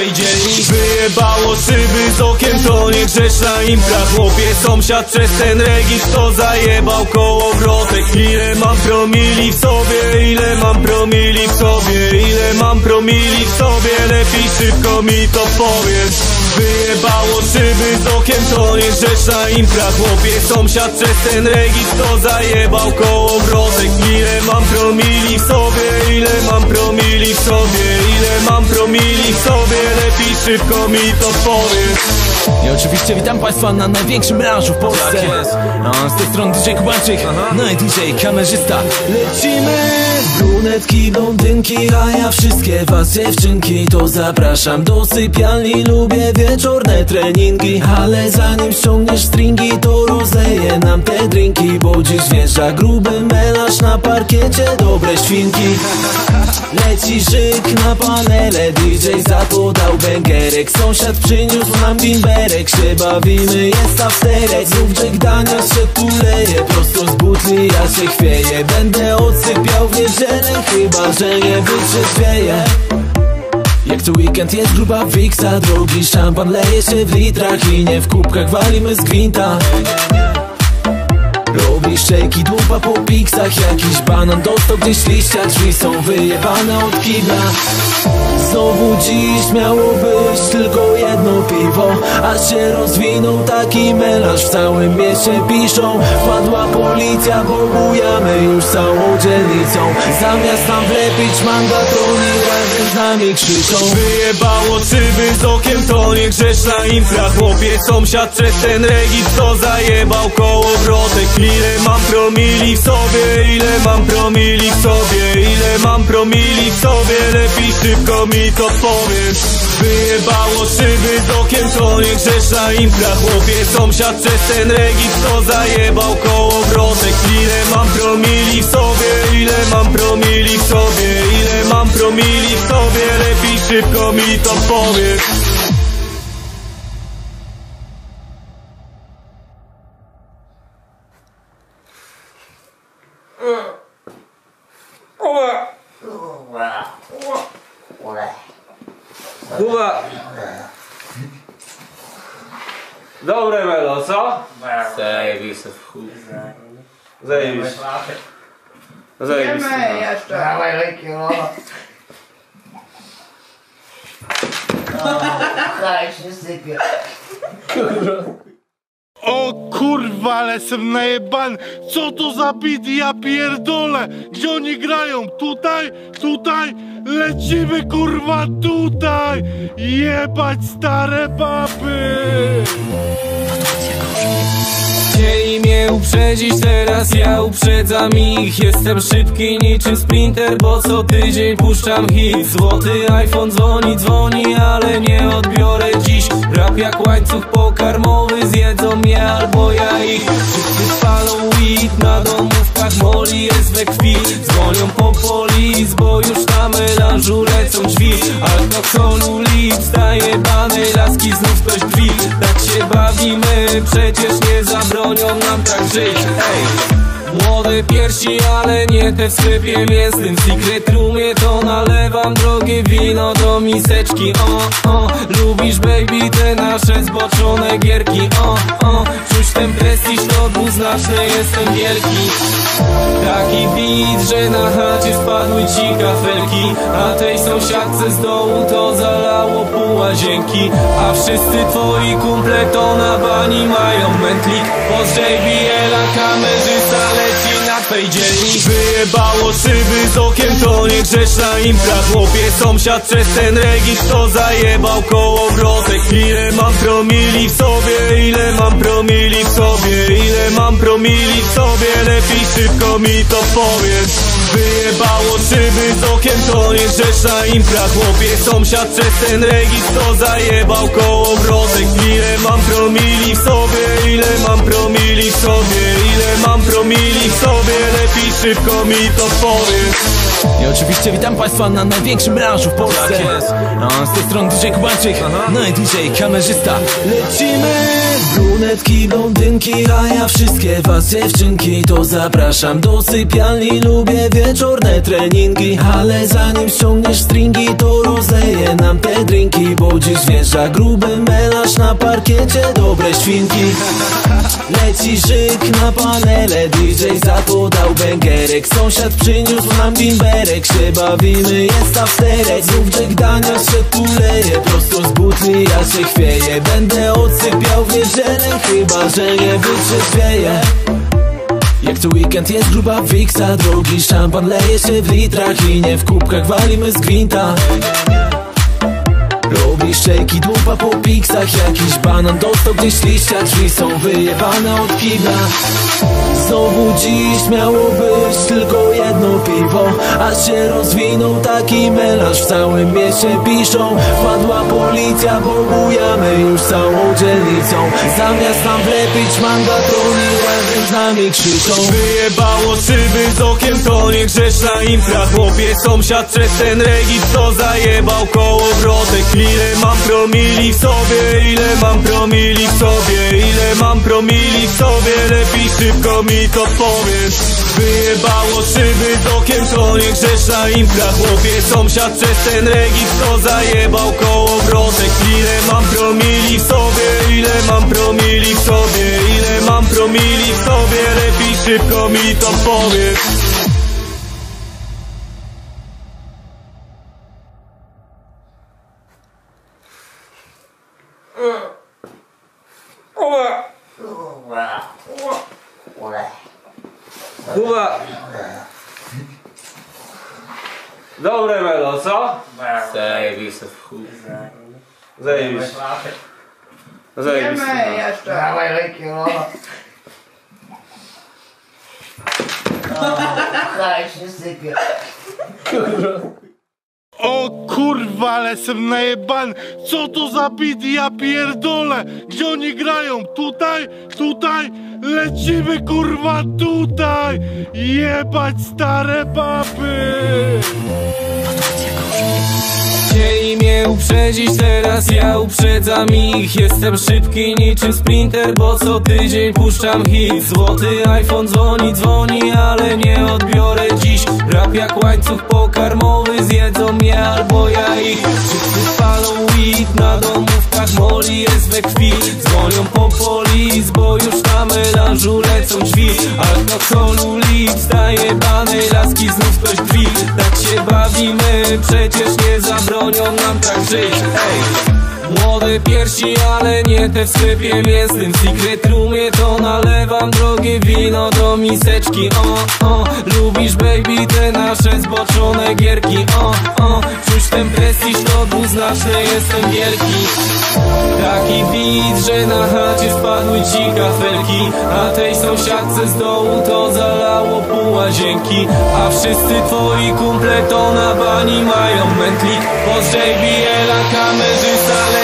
twej dzielni Wyjebało szyby z okiem to nie grzeszna impra Chłopie sąsiad przez ten regis to zajebał koło wrotek Ile mam promili w sobie, ile mam promili w sobie Ile mam promili w sobie, lepiej szybko mi to powiedz Wyjebało szyby z okiem to nie grzeszna impra Chłopie sąsiad przez ten regis to zajebał koło wrotek Ile mam promili w sobie, ile mam promili w sobie Ile mam promili w sobie, lepiej szybko mi to powiedz I oczywiście witam Państwa na największym melanżu w Polsce. Tak no, Z tej strony DJ Kubańczyk, no i DJ kamerzysta. Lecimy! Brunetki, blondynki, a ja wszystkie was dziewczynki To zapraszam do sypialni, lubię wieczorne treningi Ale zanim ściągniesz stringi, to rozleję nam te drinki Bo dziś wjeżdża gruby melanż na parkiecie, dobre świnki Leci żyk na panele, DJ zapodał węgerek Sąsiad przyniósł nam bimberek, się bawimy, jest afterek. Znów Jack Daniels że tu leje Prosto z butli ja się chwieję. Będę odsypiał w niedzielę Chyba, że nie wytrzeźwieję. Jak co weekend jest gruba wiksa Drogi szampan leje się w litrach I nie w kubkach walimy z gwinta Robisz szejki, dupa po piksach Jakiś banan dostał gdzieś liścia Drzwi są wyjebane od kibla. Znowu dziś miało być tylko jedno piwo Aż się rozwinął taki melanż W całym mieście piszą. Wpadła policja, pobujamy już całą dzielnicą. Zamiast nam wlepić mandatroni Razem z nami krzyczą. Wyjebało szyby z okiem, to nie grzeszna impra Chłopie, sąsiad przez ten regis to zajebał kołowrotek Ile mam promili w sobie, ile mam promili w sobie? Ile mam promili w sobie, lepiej szybko mi to powiedz Wyjebało szyby z okiem, to nie grzeszna impra Chłopie, sąsiad przez ten regis to zajebał kołowrotek Ile mam promili w sobie, ile mam promili w sobie? Ile mam promili w sobie, lepiej szybko mi to powiedz Dobre melo, co? Zajebiste w chuj. Zajebiste. Zajebiste. Idziemy jeszcze. Dawaj leki, no. Haj się sypie. O kurwa, ale jestem najebany! Co to za bit, ja pierdolę! Gdzie oni grają? Tutaj? Tutaj? Lecimy kurwa tutaj! Jebać stare baby! Thank you. Chcieli mnie uprzedzić, teraz. Ja uprzedzam ich. Jestem szybki niczym sprinter, bo co tydzień puszczam hit. Złoty iPhone dzwoni, dzwoni, ale nie odbiorę dziś. Rap jak łańcuch pokarmowy, zjedzą mnie albo ja ich. Wszyscy spalą weed, na domówkach moli jest we krwi Dzwonią po polis, bo już na melanżu lecą drzwi. Alkoholu staje banej, laski znów ktoś drzwi Tak się bawimy, przecież nie zabronią nam tak żyć Ej! Młode piersi, ale nie te w sklepie mięsnym. Secret roomie to nalewam drogie wino do miseczki. O, o, lubisz baby te nasze zboczone gierki. O, o, czuć ten prestiż to dwuznaczny jestem wielki. Taki beat, że na chacie spadły ci kafelki. A tej sąsiadce z dołu to zalało pół łazienki. A wszyscy twoi kumple to na bani mają mętlik. Poz JBL-a kamerzysta twej dzielni Wyjebało szyby z okiem, to nie grzeszna impra Chłopie, sąsiad przez ten regis to zajebał kołowrotek Ile mam promili w sobie, ile mam promili w sobie Ile mam promili w sobie, lepiej szybko mi to powiedz. Wyjebało szyby z okiem, to nie grzeszna impra Chłopie, sąsiad przez ten regis to zajebał kołowrotek Ile mam promili w sobie, ile mam promili w sobie Ile mam promili w sobie, lepiej szybko mi to powiedz. I oczywiście witam Państwa na największym branżu w Polsce. Tak no, Z tej strony DJ Kubańczyk, no i DJ kamerzysta. Lecimy! Brunetki, blondynki, a ja wszystkie was dziewczynki To zapraszam do sypialni, lubię wieczorne treningi Ale zanim ściągniesz stringi, to rozleję nam te drinki Bo dziś wjeżdża gruby melarz na parkiecie dobre świnki Leci szyk na panele, DJ zapodał bęgerek. Sąsiad przyniósł nam bimberek, się bawimy, jest afterek Znów Jack Daniels się tu leje, prosto z butli ja się chwieję. Będę odsypiał w niedzielę, chyba że nie wytrzeźwieję. Jak co weekend jest gruba wiksa Drogi szampan leje się w litrach I nie w kubkach walimy z gwinta Robisz szejki, dupa po piksach Jakiś banan. Dostał gdzieś liścia Drzwi są wyjebane od kibla Znowu dziś miało być tylko jedno piwo Aż się rozwinął taki melanż W całym mieście piszą Wpadła policja, pobujamy już całą dzielnicą. Zamiast nam wlepić mandatroni Razem z nami krzyczą. Wyjebało szyby z okiem, to nie grzeszna impra Chłopie, sąsiad przez ten regis to zajebał kołowrotek Ile Ile mam promili w sobie, ile mam promili w sobie? Ile mam promili w sobie, lepiej szybko mi to powiedz Wyjebało szyby z okiem, to nie grzeszna impra Chłopie, sąsiad przez ten regis to zajebał kołowrotek Ile mam promili w sobie, ile mam promili w sobie? Ile mam promili w sobie, lepiej szybko mi to powiedz Dobre melo, co? Zajebiste w chuj. Zajebiste. Zajebiste. Wiemy jeszcze. Dawaj leki, no. Daj się sypie. O kurwa, ale jestem najebany! Co to za bit, ja pierdolę! Gdzie oni grają? Tutaj? Tutaj? Lecimy kurwa tutaj! Jebać stare baby! Chcieli mnie uprzedzić, teraz. Ja uprzedzam ich. Jestem szybki niczym sprinter, bo co tydzień puszczam hit. Złoty iPhone dzwoni, dzwoni, ale nie odbiorę dziś. Rap jak łańcuch pokarmowy, zjedzą mnie albo ja ich. Wszyscy palą weed, na domówkach? Moli jest we krwi. Dzwonią po polis, bo już na melanżu lecą drzwi. Alkoholu lic, banej laski znów ktoś drzwi Tak się bawimy, przecież nie zabronią nam tak żyć Ej! Młode piersi, ale nie te w sklepie mięsnym secret roomie to nalewam drogie wino do miseczki. O, o, lubisz baby te nasze zboczone gierki. O, o, czuć ten prestiż to dwuznaczny jestem wielki. Taki beat, że na chacie spadły ci kafelki. A tej sąsiadce z dołu to zalało pół łazienki. A wszyscy twoi kumple to na bani mają mętlik. Poz JBL-a kamerzysta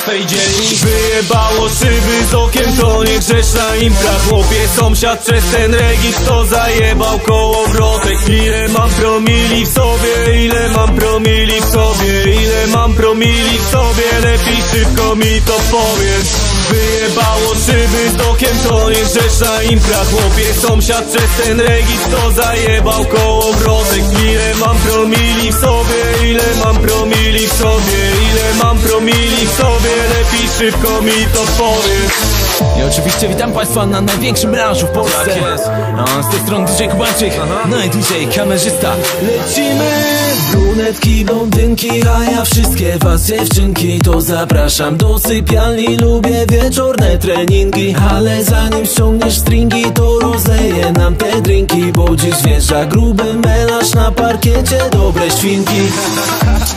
twej dzielni Wyjebało szyby z okiem, to nie grzeszna impra Chłopie, sąsiad przez ten regis to zajebał kołowrotek Ile mam promili w sobie, ile mam promili w sobie Ile mam promili w sobie, lepiej szybko mi to powiedz Wyjebało szyby z okiem, to nie grzeszna impra Chłopie, sąsiad przez ten regis to zajebał kołowrotek Ile mam promili w sobie, ile mam promili w sobie Ile mam promili w sobie, lepiej szybko mi to powiedz. I oczywiście witam Państwa na największym melanżu w Polsce. Tak. A, Z tej strony DJ Kubańczyk, no i DJ kamerzysta. Lecimy! Brunetki, blondynki, a ja wszystkie was dziewczynki. To zapraszam do sypialni, lubię wieczorne treningi. Ale zanim ściągniesz stringi, to rozleję nam te drinki Bo dziś wjeżdża gruby melanż na parkiecie, dobre świnki.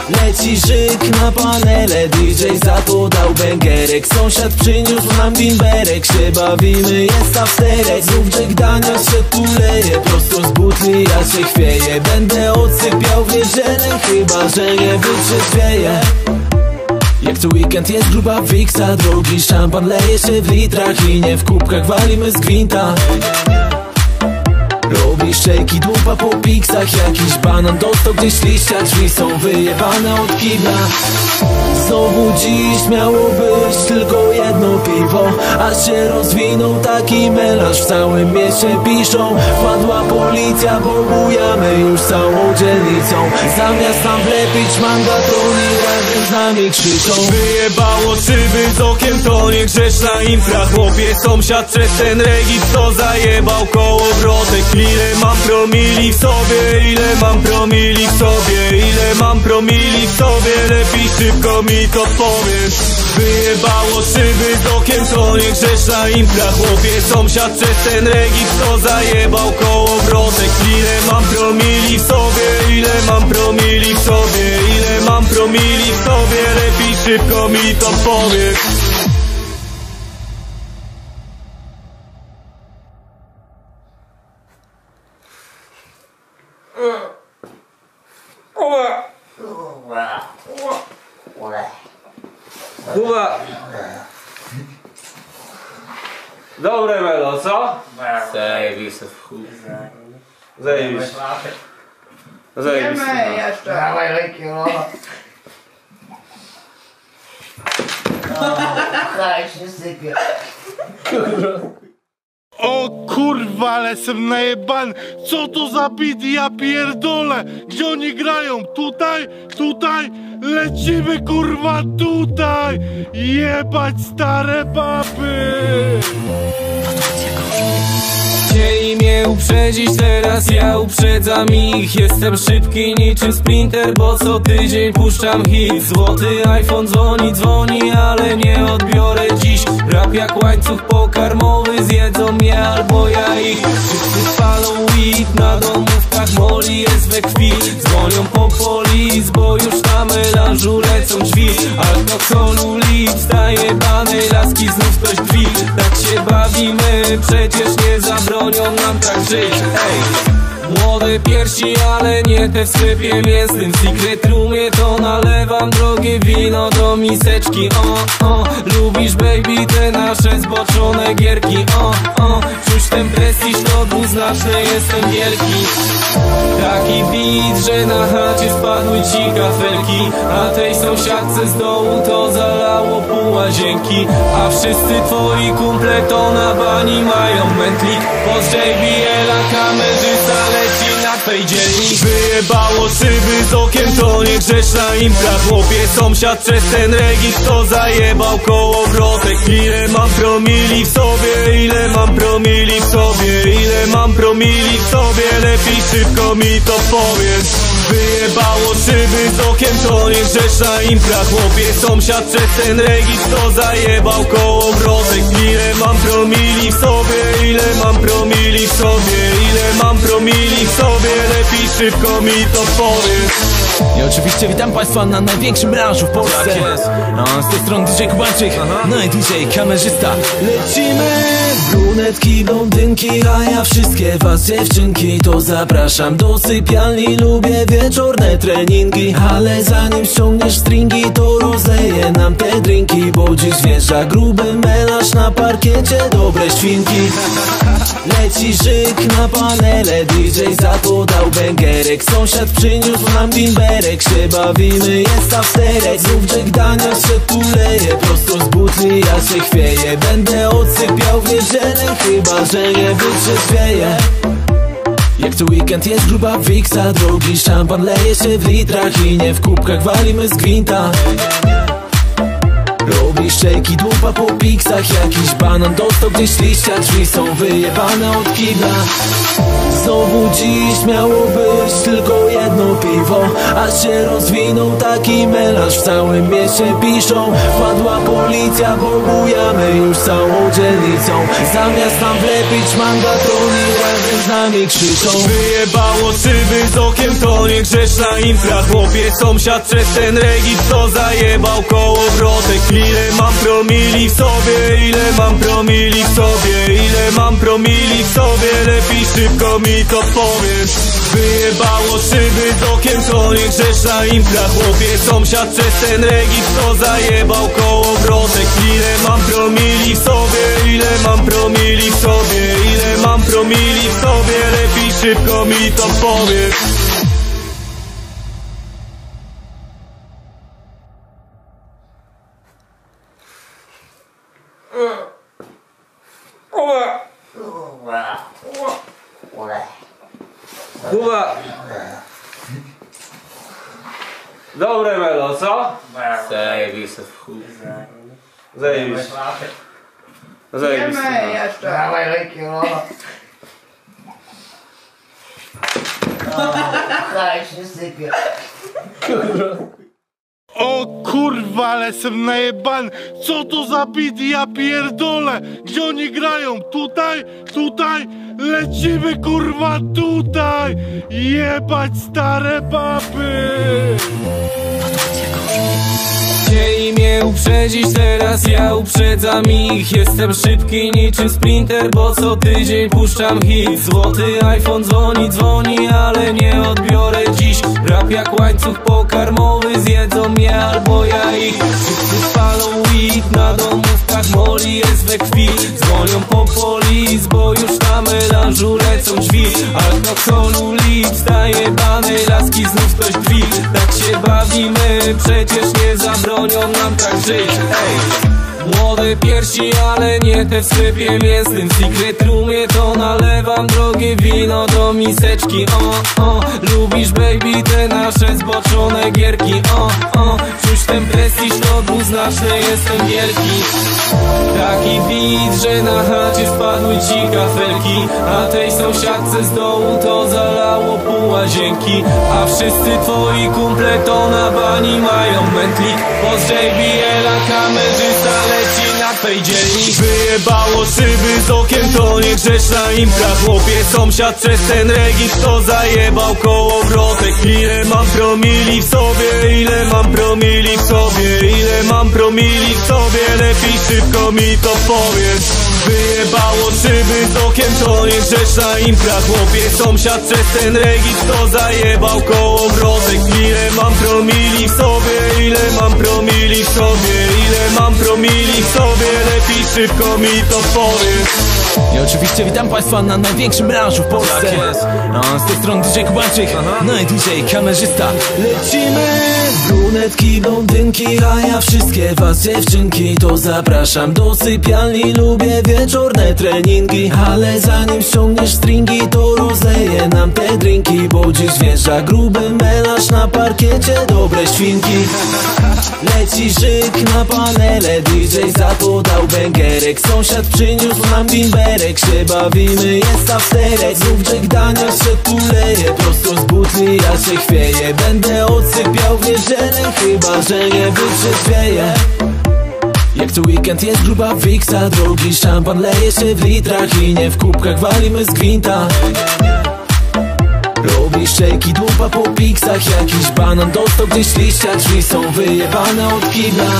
Leci żyk na panele, DJ za to dał bęgerek. Sąsiad przyniósł nam bimberek, się bawimy, jest afterek Znów Jack Daniels się tuleje, prosto z butli ja się chwieję. Będę odsypiał w niedzielę, chyba że nie wytrzeźwieję. Jak co weekend jest gruba wiksa Drogi szampan leje się w litrach I nie w kubkach walimy z gwinta Robi szejki, dupa po piksach Jakiś banan. Dostał gdzieś liścia Drzwi są wyjebane od kibla. Znowu dziś miało być tylko jedno piwo A się rozwinął taki melanż W całym mieście piszą Wpadła policja, bo bujamy już całą dzielnicą. Zamiast nam wlepić mandatoni Razem z nami krzyczą. Wyjebało szyby z okiem, to nie grzeszna infra. Chłopie, sąsiad przez ten regis to zajebał kołowrotek Ile mam promili w sobie, ile mam promili w sobie? Ile mam promili w sobie, lepiej szybko mi to powiedz Wyjebało szyby z okiem, to nie grzeszna infra Chłopie, sąsiad przez ten regis to zajebał kołowrotek Ile mam promili w sobie, ile mam promili w sobie? Ile mam promili w sobie, lepiej szybko mi to powiedz Kuba! Dobre melo, co? Zajebiste w chuj. Zajebiste. Wiemy Zajebiste. no. jeszcze. Dawaj leki, no. Kraj się sypie. O kurwa, ale jestem najebany! Co to za bit, ja pierdolę! Gdzie oni grają? Tutaj? Tutaj? Lecimy kurwa tutaj! Jebać stare baby! Chcieli mnie uprzedzić, teraz. Ja uprzedzam ich. Jestem szybki niczym sprinter, bo co tydzień puszczam hit. Złoty iPhone dzwoni, dzwoni, ale nie odbiorę dziś. Rap jak łańcuch pokarmowy, zjedzą mnie albo ja ich. Wszyscy palą weed, na domówkach moli jest we krwi Dzwonią po polis, bo już przecież nie zabronią nam tak żyć Ej! Młode piersi, ale nie te w sklepie mięsnym W secret roomie to nalewam. Drogie wino do miseczki O, o, lubisz baby te nasze zboczone gierki O, o, czuć ten prestiż to dwuznaczny jestem wielki. Taki beat, że na chacie spadły ci kafelki A tej sąsiadce z dołu to zalało pół łazienki A wszyscy twoi kumple to na bani mają mętlik Pod JBL-a kamerzysta leci na twej dzielni. Wyjebało szyby z okiem, to nie grzeszna impra Chłopie sąsiad przez ten regis to zajebał kołowrotek Ile mam promili w sobie, ile mam promili w sobie Ile mam promili w sobie, lepiej szybko mi to powiedz Wyjebało szyby z okiem, to nie grzeszna impra Chłopie sąsiad przez ten regis to zajebał kołowrotek Ile mam promili w sobie, ile mam promili w sobie Ile mam promili w sobie, lepiej szybko mi to powiedz. I oczywiście witam Państwa na największym melanżu w Polsce. Tak jest. no, Z tej strony DJ Kubańczyk, no i DJ kamerzysta. Lecimy! Brunetki, blondynki, a ja wszystkie was dziewczynki To zapraszam do sypialni, lubię wieczorne treningi Ale zanim ściągniesz stringi, to rozleję nam te drinki Bo dziś wjeżdża gruby melanż na parkiecie, dobre świnki. Leci żyk na panele, DJ za to dał bęgerek Sąsiad przyniósł nam bimberek, się bawimy, jest afterek. Znów Jack Daniels się tuleje, prosto z butli ja się chwieję. Będę odsypiał w niedzielę, chyba że nie wytrzeźwieję jak co weekend jest gruba wiksa Drogi szampan leje się w litrach I nie w kubkach walimy z gwinta Robi szejki, dupa po piksach. Jakiś banan dostał gdzieś liścia. Drzwi są wyjebane od kibla. Znowu dziś miało być tylko jedno piwo. Aż się rozwinął taki melanż W całym mieście piszą Wpadła policja, bogujamy już całą dzielnicą. Zamiast nam wlepić mangatroni Razem z nami krzyczą. Wyjebało szyby z okiem, to nie grzeszna impra Chłopie sąsiad przez ten regis to zajebał kołowrotek Ile mam promili w sobie, ile mam promili w sobie? Ile mam promili w sobie, lepiej szybko mi to powiedz Wyjebało szyby z okiem, to nie grzeszna impra Chłopie. Sąsiad przez ten regis to zajebał kołowrotek Ile mam promili w sobie, ile mam promili w sobie? Ile mam promili w sobie, lepiej szybko mi to powiedz Dobre melo, co? Zajebiste w chuj. Zajebiste. Zajebiste. Idziemy jeszcze. Dawaj leki, no. Kraj się sypie. O kurwa, ale jestem najebany! Co to za bit, ja pierdolę! Gdzie oni grają? Tutaj? Tutaj? Lecimy kurwa tutaj! Jebać stare baby! Chcieli uprzedzić, teraz ja uprzedzam ich. Jestem szybki niczym sprinter, bo co tydzień puszczam hit. Złoty iPhone dzwoni, dzwoni, ale nie odbiorę dziś. Rap jak łańcuch pokarmowy, zjedzą mnie albo ja ich. Wszyscy palą weed, na domówkach moli jest we krwi. Dzwonią po polis, bo już na melanżu lecą drzwi. Alkoholu lit, staje banej laski znów ktoś drzwi Tak się bawimy, przecież nie zabronią nam tak żyć Ej, młode piersi, ale nie te w sklepie mięsnym. Secret roomie to nalewam drogie wino do miseczki. O, o, lubisz baby te nasze zboczone gierki. O, o, czuć ten prestiż to dwuznaczny jestem wielki. Taki beat, że na chacie spadły ci kafelki. A tej sąsiadce z dołu to zalało pół łazienki. A wszyscy twoi kumple to na bani mają mętlik. Poz JBL-a kamerzysta twej dzielni. Wyjebało szyby z okiem, to nie grzeszna impra Chłopie, sąsiad przez ten regis to zajebał kołowrotek Ile mam promili w sobie, ile mam promili w sobie Ile mam promili w sobie, lepiej szybko mi to powiedz. Wyjebało szyby z okiem, to nie grzeszna impra Chłopie, sąsiad przez ten regis to zajebał kołowrotek Ile mam promili w sobie, ile mam promili w sobie Ile mam promili w sobie, lepiej szybko mi to powiedz. I oczywiście witam Państwa na największym branżu w Polsce. Tak jest. No, z tej strony DJ Kubańczyk, no i DJ kamerzysta. Lecimy! Brunetki, blondynki, a ja wszystkie was dziewczynki To zapraszam do sypialni, lubię wieczorne treningi Ale zanim ściągniesz stringi, to rozleję nam te drinki Bo dziś wjeżdża gruby melarz na parkiecie, dobre świnki. Leci żyk na panele DJ zapodał bęgerek Sąsiad przyniósł nam bimberek Się bawimy, jest afterek Znów Jack Daniels się tuleje Prosto z butli ja się chwieję. Będę odsypiał w niedzielę Chyba, że nie wytrzeźwieję jak co weekend jest gruba wiksa Drogi szampan leje się w litrach I nie w kubkach walimy z gwinta Robi szejki, dupa po piksach Jakiś banan dostał gdzieś liścia Drzwi są wyjebane od kibla.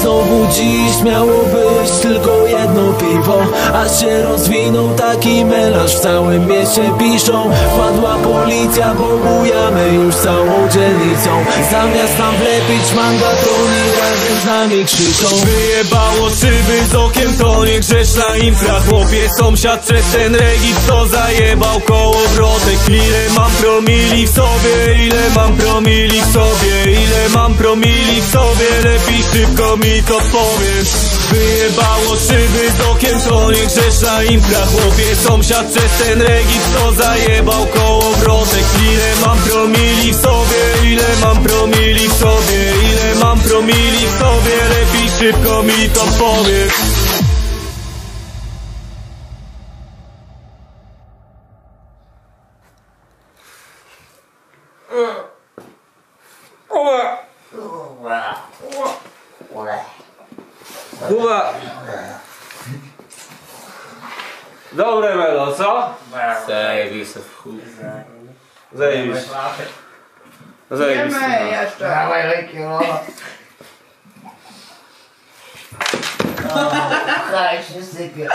Znowu dziś miało być tylko jedno piwo A się rozwinął taki melanż W całym mieście piszą. Wpadła policja, bo bujamy już całą dzielnicą. Zamiast nam wlepić mangatroni Razem z nami krzyczą. Wyjebało szyby z okiem, to nie grzeszna impra Chłopie, sąsiad przez ten regis to zajebał kołowrotek Ile mam promili w sobie, ile mam promili w sobie Ile mam promili w sobie, lepiej szybko mi to powiedz Wyjebało szyby z okiem, to nie grzeszna impra Chłopie, sąsiad przez ten regis to zajebał kołowrotek Ile mam promili w sobie, ile mam promili w sobie Ile mam promili w sobie, lepiej szybko mi to powiedz Kuba Dobre melo, co? Zajebiste w chuj. Zajebiście Zajebiście Idziemy jeszcze. Dawaj leki, no. No, Daj się sypie.